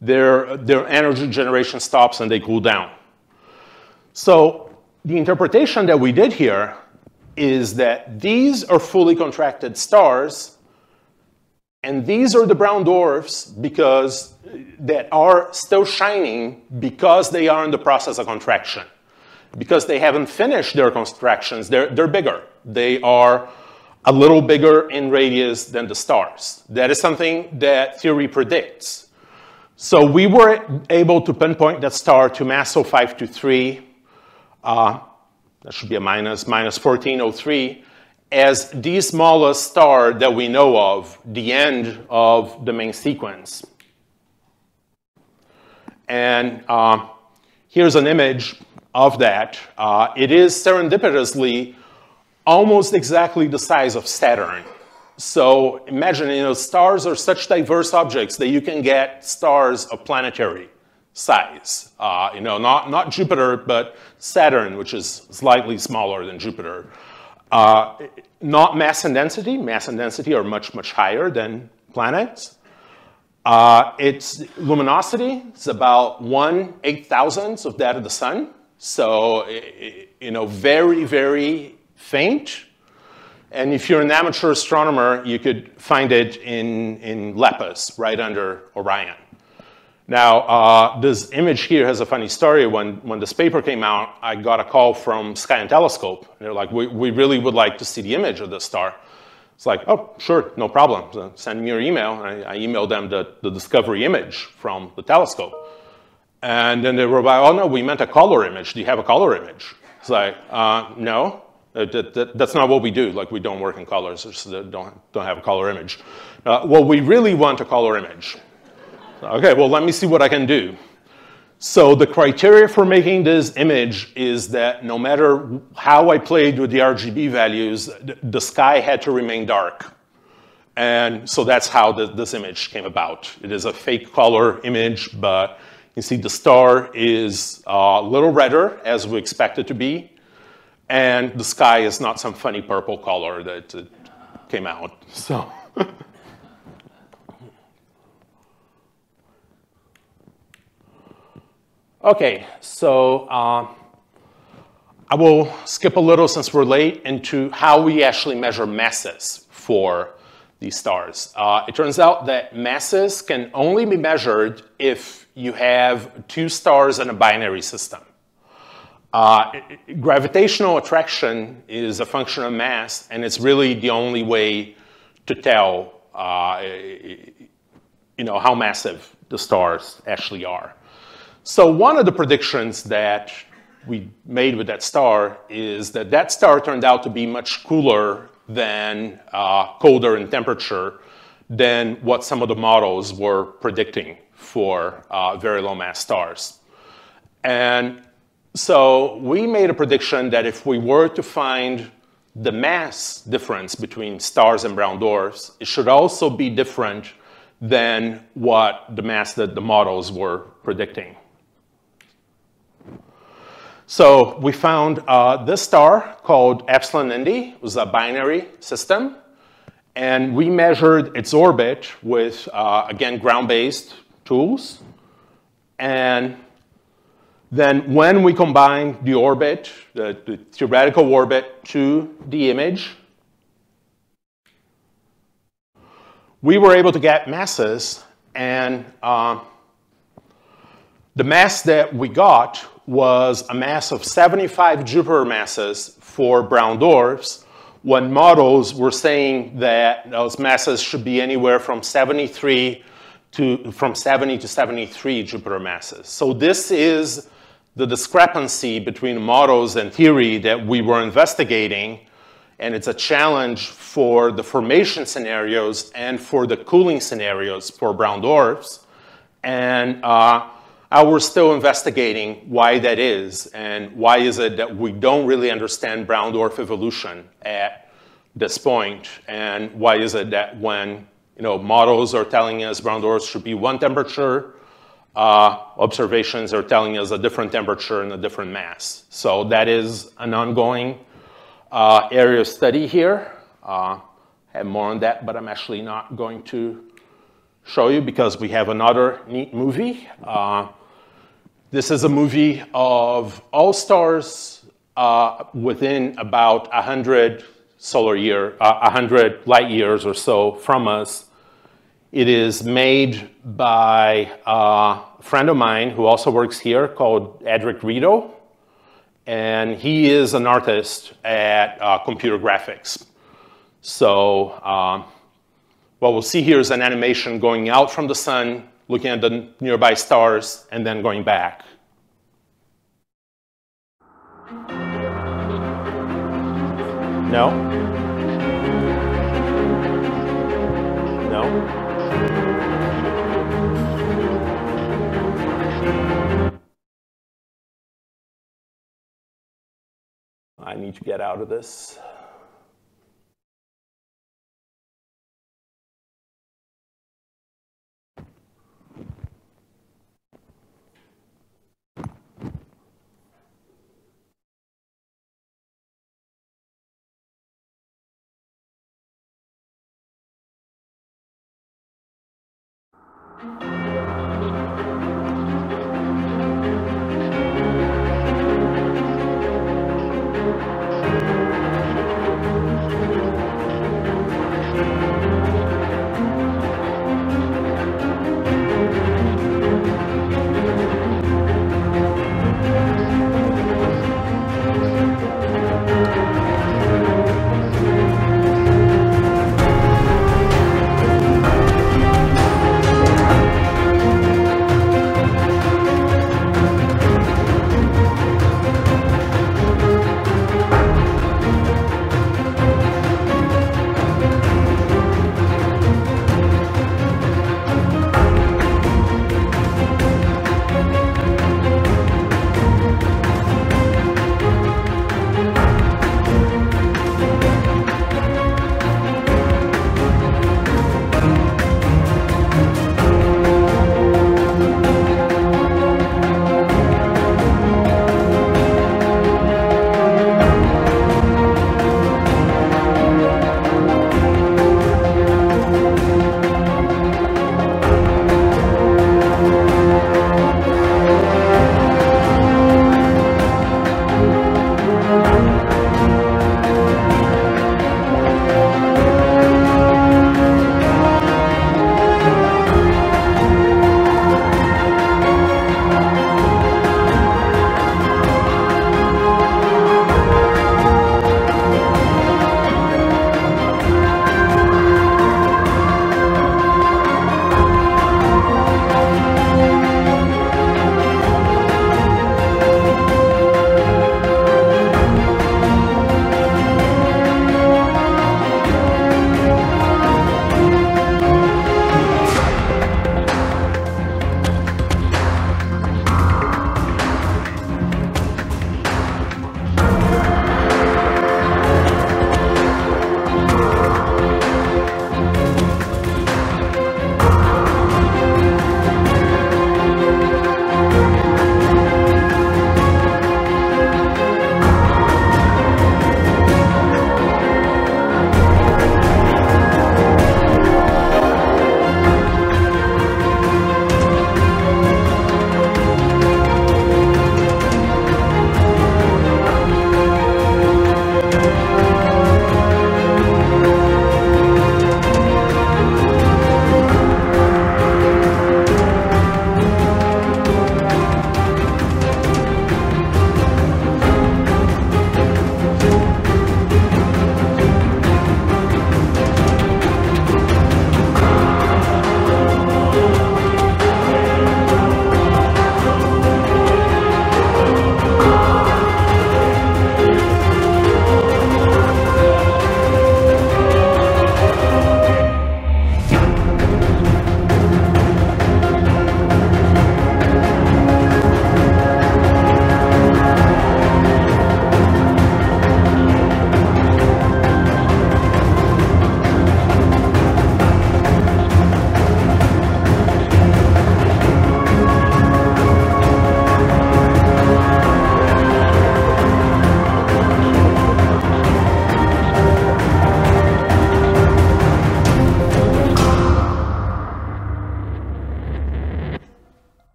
their, their energy generation stops and they cool down. So the interpretation that we did here is that these are fully contracted stars and these are the brown dwarfs because uh, that are still shining because they are in the process of contraction. Because they haven't finished their contractions, they're, they're bigger. They are a little bigger in radius than the stars. That is something that theory predicts. So we were able to pinpoint that star 2MASS 0523. Uh, that should be a minus, minus 1403 as the smallest star that we know of, the end of the main sequence. And uh, here's an image of that. Uh, it is serendipitously almost exactly the size of Saturn. So imagine, you know, stars are such diverse objects that you can get stars of planetary size. Uh, you know, not, not Jupiter, but Saturn, which is slightly smaller than Jupiter. Uh, not mass and density. Mass and density are much, much higher than planets. Uh, its luminosity is about one eight thousandth of that of the sun. So, you know, very, very faint. And if you're an amateur astronomer, you could find it in, in Lepus, right under Orion. Now, uh, this image here has a funny story. When, when this paper came out, I got a call from Sky and Telescope. They're like, we, we really would like to see the image of this star. It's like, oh, sure, no problem. So send me your email. I, I, emailed them the, the discovery image from the telescope. And then they were like, oh, no, we meant a color image. Do you have a color image? It's like, uh, no, that, that, that's not what we do. Like, we don't work in colors. Just don't, don't have a color image. Uh, well, we really want a color image. Okay, well, let me see what I can do. So the criteria for making this image is that no matter how I played with the RGB values, the sky had to remain dark. And so that's how the, this image came about. It is a fake color image, but you see the star is a little redder, as we expect it to be. And the sky is not some funny purple color that uh, came out. So. Okay, so uh, I will skip a little since we're late into how we actually measure masses for these stars. Uh, it turns out that masses can only be measured if you have two stars in a binary system. Uh, gravitational attraction is a function of mass, and it's really the only way to tell uh, you know, how massive the stars actually are. So one of the predictions that we made with that star is that that star turned out to be much cooler than uh, colder in temperature than what some of the models were predicting for uh, very low mass stars. And so we made a prediction that if we were to find the mass difference between stars and brown dwarfs, it should also be different than what the mass that the models were predicting. So we found uh, this star called Epsilon Indi. It was a binary system. And we measured its orbit with, uh, again, ground-based tools. And then when we combined the orbit, the, the, theoretical orbit, to the image, we were able to get masses. And uh, the mass that we got was a mass of 75 Jupiter masses for brown dwarfs when models were saying that those masses should be anywhere from 73 to from 70 to 73 Jupiter masses. So this is the discrepancy between models and theory that we were investigating and it's a challenge for the formation scenarios and for the cooling scenarios for brown dwarfs. And uh, we're still investigating why that is and why is it that we don't really understand brown dwarf evolution at this point and why is it that when you know, models are telling us brown dwarfs should be one temperature, uh, observations are telling us a different temperature and a different mass. So that is an ongoing uh, area of study here. Uh, I have more on that, but I'm actually not going to show you because we have another neat movie. Uh, this is a movie of all stars uh, within about 100 solar year, uh, 100 light years or so from us. It is made by uh, a friend of mine who also works here called Edric Rito. And he is an artist at uh, computer graphics. So um, what we'll see here is an animation going out from the sun looking at the nearby stars, and then going back. No? No? I need to get out of this.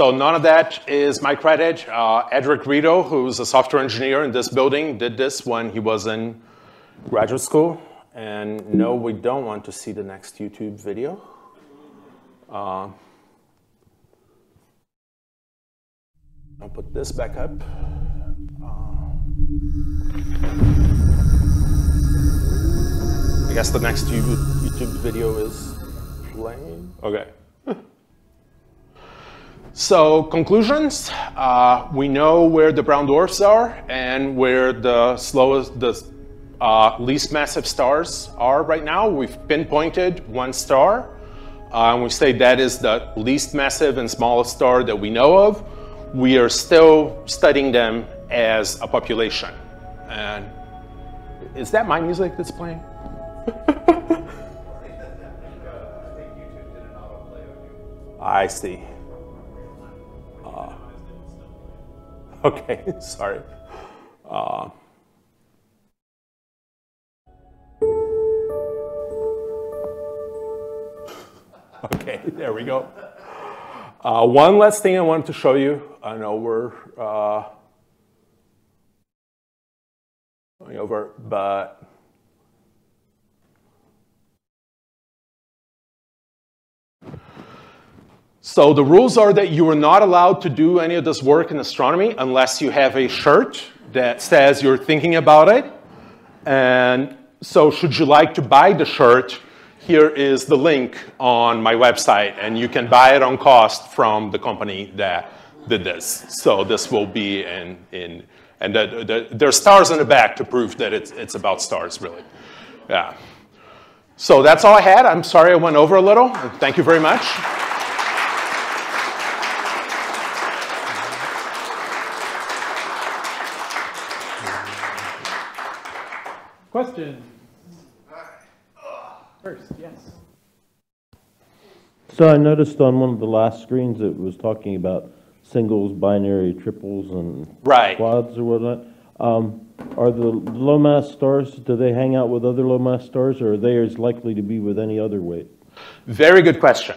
So none of that is my credit. Uh, Edric Rito, who's a software engineer in this building, did this when he was in graduate school. And no, we don't want to see the next YouTube video. Uh, I'll put this back up. Uh, I guess the next YouTube video is playing. Okay. So conclusions, uh, we know where the brown dwarfs are and where the slowest, the uh, least massive stars are right now. We've pinpointed one star. Uh, and we say that is the least massive and smallest star that we know of. We are still studying them as a population. And is that my music that's playing? I see. Okay, sorry. Uh, okay. There we go. Uh, one last thing I wanted to show you. I know we're uh, going over, but So the rules are that you are not allowed to do any of this work in astronomy unless you have a shirt that says you're thinking about it. And so should you like to buy the shirt, here is the link on my website, and you can buy it on cost from the company that did this. So this will be in, in and the, the, there's stars in the back to prove that it's, it's about stars, really. Yeah. So that's all I had. I'm sorry I went over a little. Thank you very much. Questions? First, yes. So I noticed on one of the last screens it was talking about singles, binary, triples, and Right. quads or whatnot. Um, Are the low mass stars, do they hang out with other low mass stars, or are they as likely to be with any other weight? Very good question.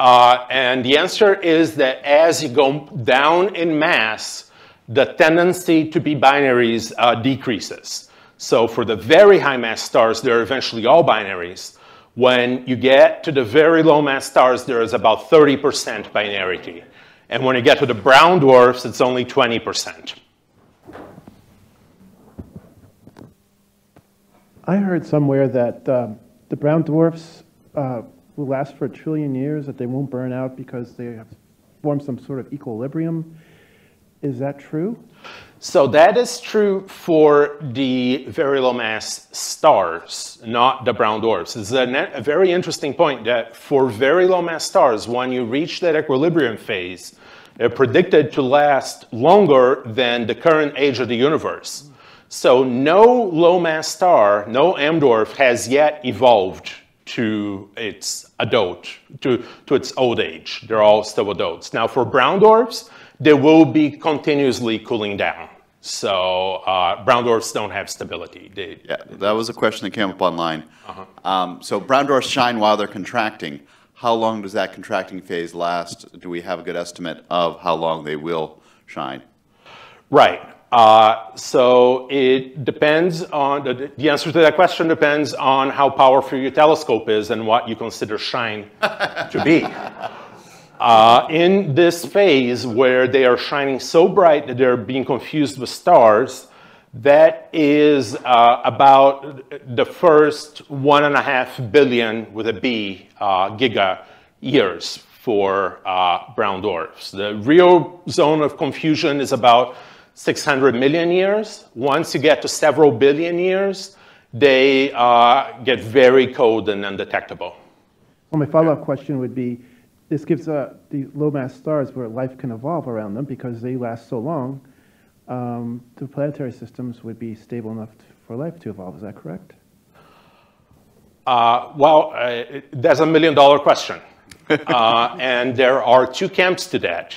Uh, and the answer is that as you go down in mass, the tendency to be binaries uh, decreases. So for the very high mass stars, they're eventually all binaries. When you get to the very low mass stars, there is about 30% binarity. And when you get to the brown dwarfs, it's only 20%. I heard somewhere that um, the brown dwarfs uh, will last for a trillion years, that they won't burn out because they have formed some sort of equilibrium. Is that true? So that is true for the very low mass stars, not the brown dwarfs. It's a, ne- a very interesting point that for very low mass stars, when you reach that equilibrium phase, they're predicted to last longer than the current age of the universe. So no low mass star, no M dwarf has yet evolved to its adult, to, to its old age. They're all still adults. Now for brown dwarfs, they will be continuously cooling down. So uh, brown dwarfs don't have stability. They, Yeah, that was a question that came up online. Um, so brown dwarfs shine while they're contracting. How long does that contracting phase last? Do we have a good estimate of how long they will shine? Right. Uh, so it depends on, the, the answer to that question depends on how powerful your telescope is and what you consider shine to be. Uh, in this phase where they are shining so bright that they're being confused with stars, that is uh, about the first one and a half billion with a B uh, giga years for uh, brown dwarfs. The real zone of confusion is about 600 million years. Once you get to several billion years, they uh, get very cold and undetectable. Well, my follow-up question would be, this gives uh, the low-mass stars where life can evolve around them because they last so long. Um, the planetary systems would be stable enough t- for life to evolve. Is that correct? Uh, well, uh, that's a million dollar question. uh, and there are two camps to that.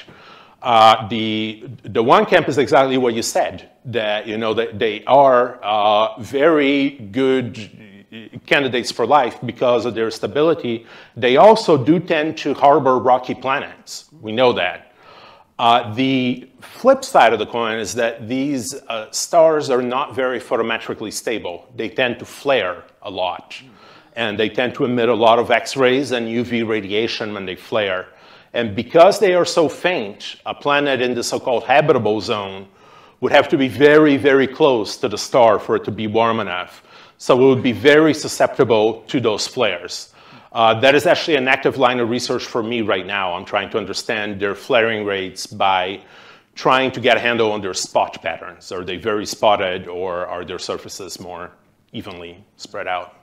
Uh, the, the one camp is exactly what you said, that you know, that they are uh, very good candidates for life because of their stability. They also do tend to harbor rocky planets. We know that. Uh, the flip side of the coin is that these uh, stars are not very photometrically stable. They tend to flare a lot, and they tend to emit a lot of X-rays and UV radiation when they flare. And because they are so faint, a planet in the so-called habitable zone would have to be very, very close to the star for it to be warm enough. So we would be very susceptible to those flares. Uh, that is actually an active line of research for me right now. I'm trying to understand their flaring rates by trying to get a handle on their spot patterns. Are they very spotted or are their surfaces more evenly spread out?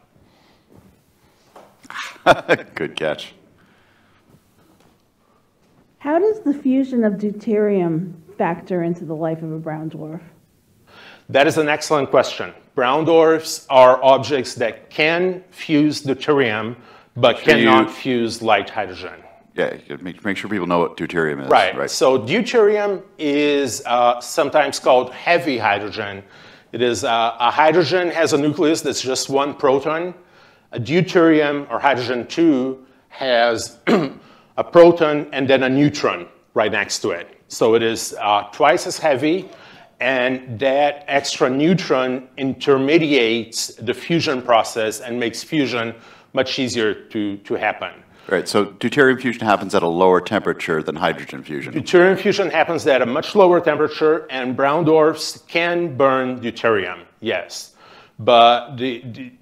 Good catch. How does the fusion of deuterium factor into the life of a brown dwarf? That is an excellent question. Brown dwarfs are objects that can fuse deuterium, but Sure you- cannot fuse light hydrogen. Yeah, you make, make sure people know what deuterium is. Right. So deuterium is uh, sometimes called heavy hydrogen. It is uh, a hydrogen has a nucleus that's just one proton. A deuterium or hydrogen 2 has a proton and then a neutron right next to it. So it is uh, twice as heavy, and that extra neutron intermediates the fusion process and makes fusion much easier to, to happen. Right, so deuterium fusion happens at a lower temperature than hydrogen fusion. Deuterium fusion happens at a much lower temperature, and brown dwarfs can burn deuterium, yes. But the, the,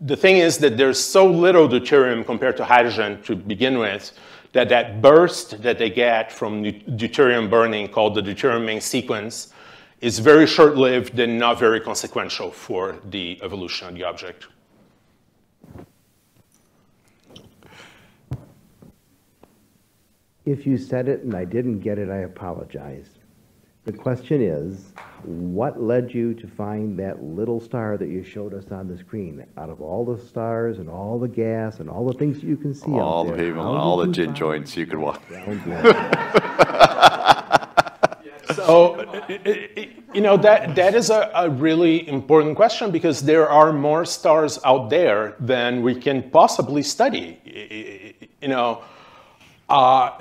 the thing is that there's so little deuterium compared to hydrogen to begin with that that burst that they get from deuterium burning called the deuterium main sequence is very short-lived and not very consequential for the evolution of the object. If you said it and I didn't get it, I apologize. The question is, what led you to find that little star that you showed us on the screen? Out of all the stars and all the gas and all the things you can see all out the there, people, how all the gin joints you could walk. brown dwarf? So, you know, that, that is a, a really important question because there are more stars out there than we can possibly study. You know, uh,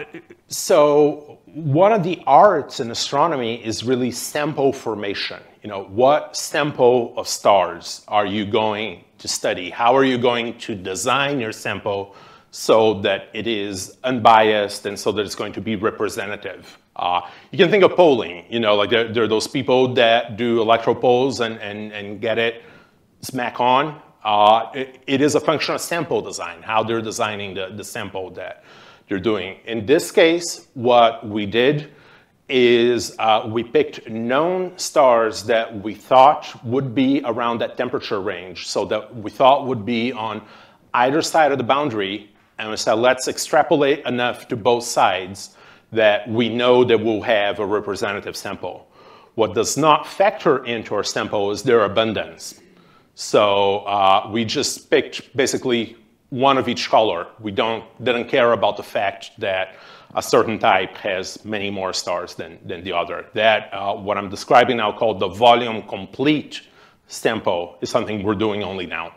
so one of the arts in astronomy is really sample formation. You know, what sample of stars are you going to study? How are you going to design your sample so that it is unbiased and so that it's going to be representative? Uh, you can think of polling, you know, like there, there are those people that do electro polls and, and, and get it smack on. Uh, it, it is a function of sample design, how they're designing the, the sample that they're doing. In this case, what we did is uh, we picked known stars that we thought would be around that temperature range, so that we thought would be on either side of the boundary, and we said, let's extrapolate enough to both sides that we know that we'll have a representative sample. What does not factor into our sample is their abundance. So uh, we just picked basically one of each color. We don't, didn't care about the fact that a certain type has many more stars than, than the other. That, uh, what I'm describing now called the volume complete sample is something we're doing only now.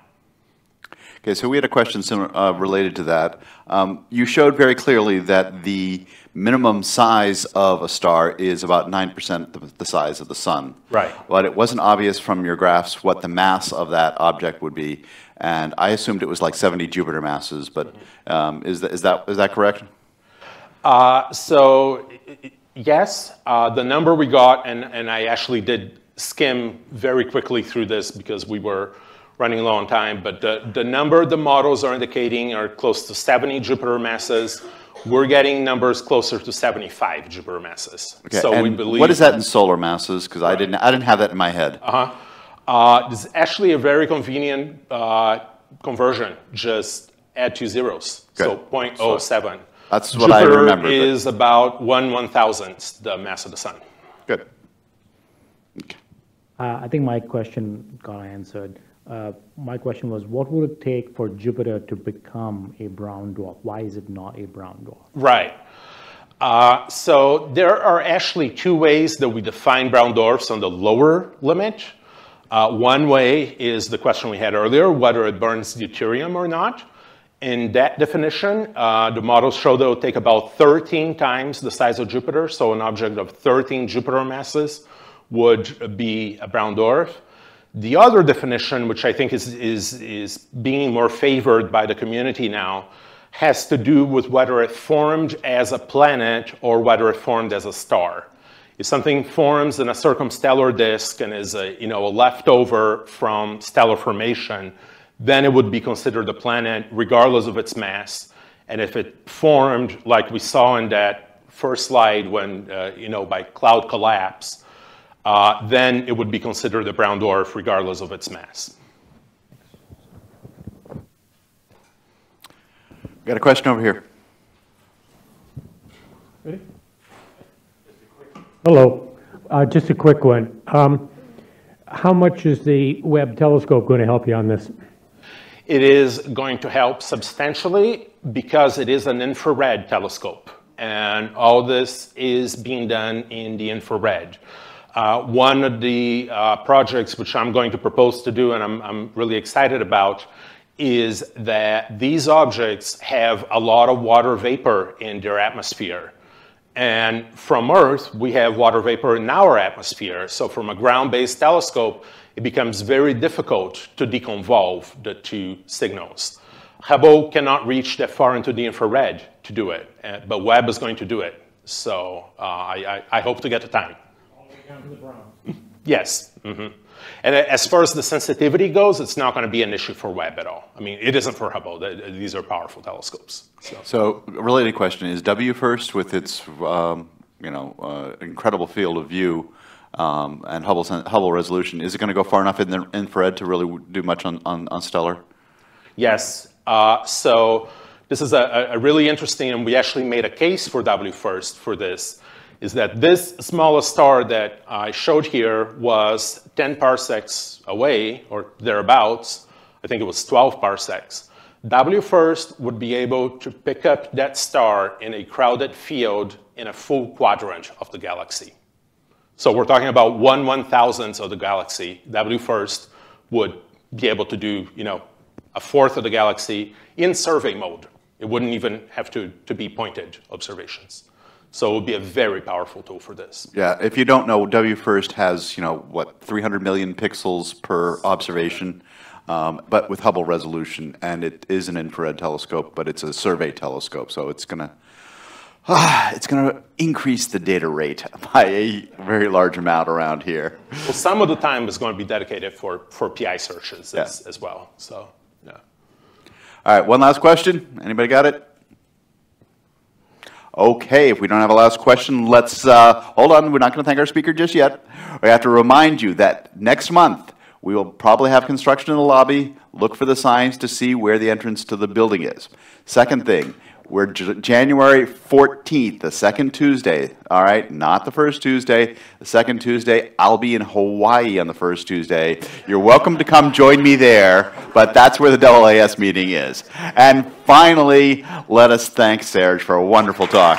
Okay, so we had a question similar, uh, related to that. Um, you showed very clearly that the minimum size of a star is about 9% the, the size of the sun. Right. But it wasn't obvious from your graphs what the mass of that object would be. And I assumed it was like 70 Jupiter masses, but um, is, that, is, that, is that correct? Uh, so yes, uh, the number we got, and, and I actually did skim very quickly through this because we were running low on time, but the, the number the models are indicating are close to 70 Jupiter masses. We're getting numbers closer to 75 Jupiter masses. Okay, So we believe. what is that in solar masses? Because I didn't, I didn't have that in my head. Uh-huh. Uh, this is actually a very convenient uh, conversion. Just add two zeros. So Good. 0.07. That's what I remember. Jupiter remembered, but- is about one one thousandth the mass of the sun. Good. Uh, I think my question got answered. Uh, My question was, what would it take for Jupiter to become a brown dwarf? Why is it not a brown dwarf? Right. Uh, so there are actually two ways that we define brown dwarfs on the lower limit. Uh, one way is the question we had earlier, whether it burns deuterium or not. In that definition, uh, the models show that it will take about 13 times the size of Jupiter, so an object of 13 Jupiter masses would be a brown dwarf. The other definition, which I think is, is, is being more favored by the community now, has to do with whether it formed as a planet or whether it formed as a star. If something forms in a circumstellar disk and is a, you know, a leftover from stellar formation, then it would be considered a planet regardless of its mass. And if it formed like we saw in that first slide when, uh, you know, by cloud collapse, uh, then it would be considered a brown dwarf regardless of its mass. Got a question over here. Hello. Uh, Just a quick one. Um, How much is the Webb telescope going to help you on this? It is going to help substantially because it is an infrared telescope. And all this is being done in the infrared. Uh, one of the uh, projects which I'm going to propose to do and I'm, I'm really excited about is that these objects have a lot of water vapor in their atmosphere. And from Earth, we have water vapor in our atmosphere. So from a ground-based telescope, it becomes very difficult to deconvolve the two signals. Hubble cannot reach that far into the infrared to do it, uh, but Webb is going to do it. So uh, I, I, I, hope to get the time. Yes. Mm -hmm. And as far as the sensitivity goes, it's not going to be an issue for Webb at all. I mean, it isn't for Hubble. These are powerful telescopes. So, so a related question is WFIRST with its um, you know uh, incredible field of view um, and Hubble Hubble resolution, is it going to go far enough in the infrared to really do much on, on, on stellar? Yes. Uh, so this is a, a really interesting, and we actually made a case for WFIRST for this is that this smallest star that I showed here was 10 parsecs away, or thereabouts. I think it was 12 parsecs. WFIRST would be able to pick up that star in a crowded field in a full quadrant of the galaxy. So we're talking about one one thousandth of the galaxy. WFIRST would be able to do, you know, a fourth of the galaxy in survey mode. It wouldn't even have to, to be pointed observations. So it would be a very powerful tool for this. Yeah, if you don't know, WFIRST has, you know, what, 300 million pixels per observation, um, but with Hubble resolution, and it is an infrared telescope, but it's a survey telescope, so it's going to ah, it's going to increase the data rate by a very large amount around here. Well, some of the time is going to be dedicated for, for PI searches yeah. as, as well. So, yeah. All right, one last question. Anybody got it? Okay, if we don't have a last question, let's uh, hold on. We're not going to thank our speaker just yet. We have to remind you that next month we will probably have construction in the lobby. Look for the signs to see where the entrance to the building is. Second thing, we're January 14th, the second Tuesday, all right? Not the first Tuesday, the second Tuesday. I'll be in Hawaii on the first Tuesday. You're welcome to come join me there, but that's where the AAS meeting is. And finally, let us thank Serge for a wonderful talk.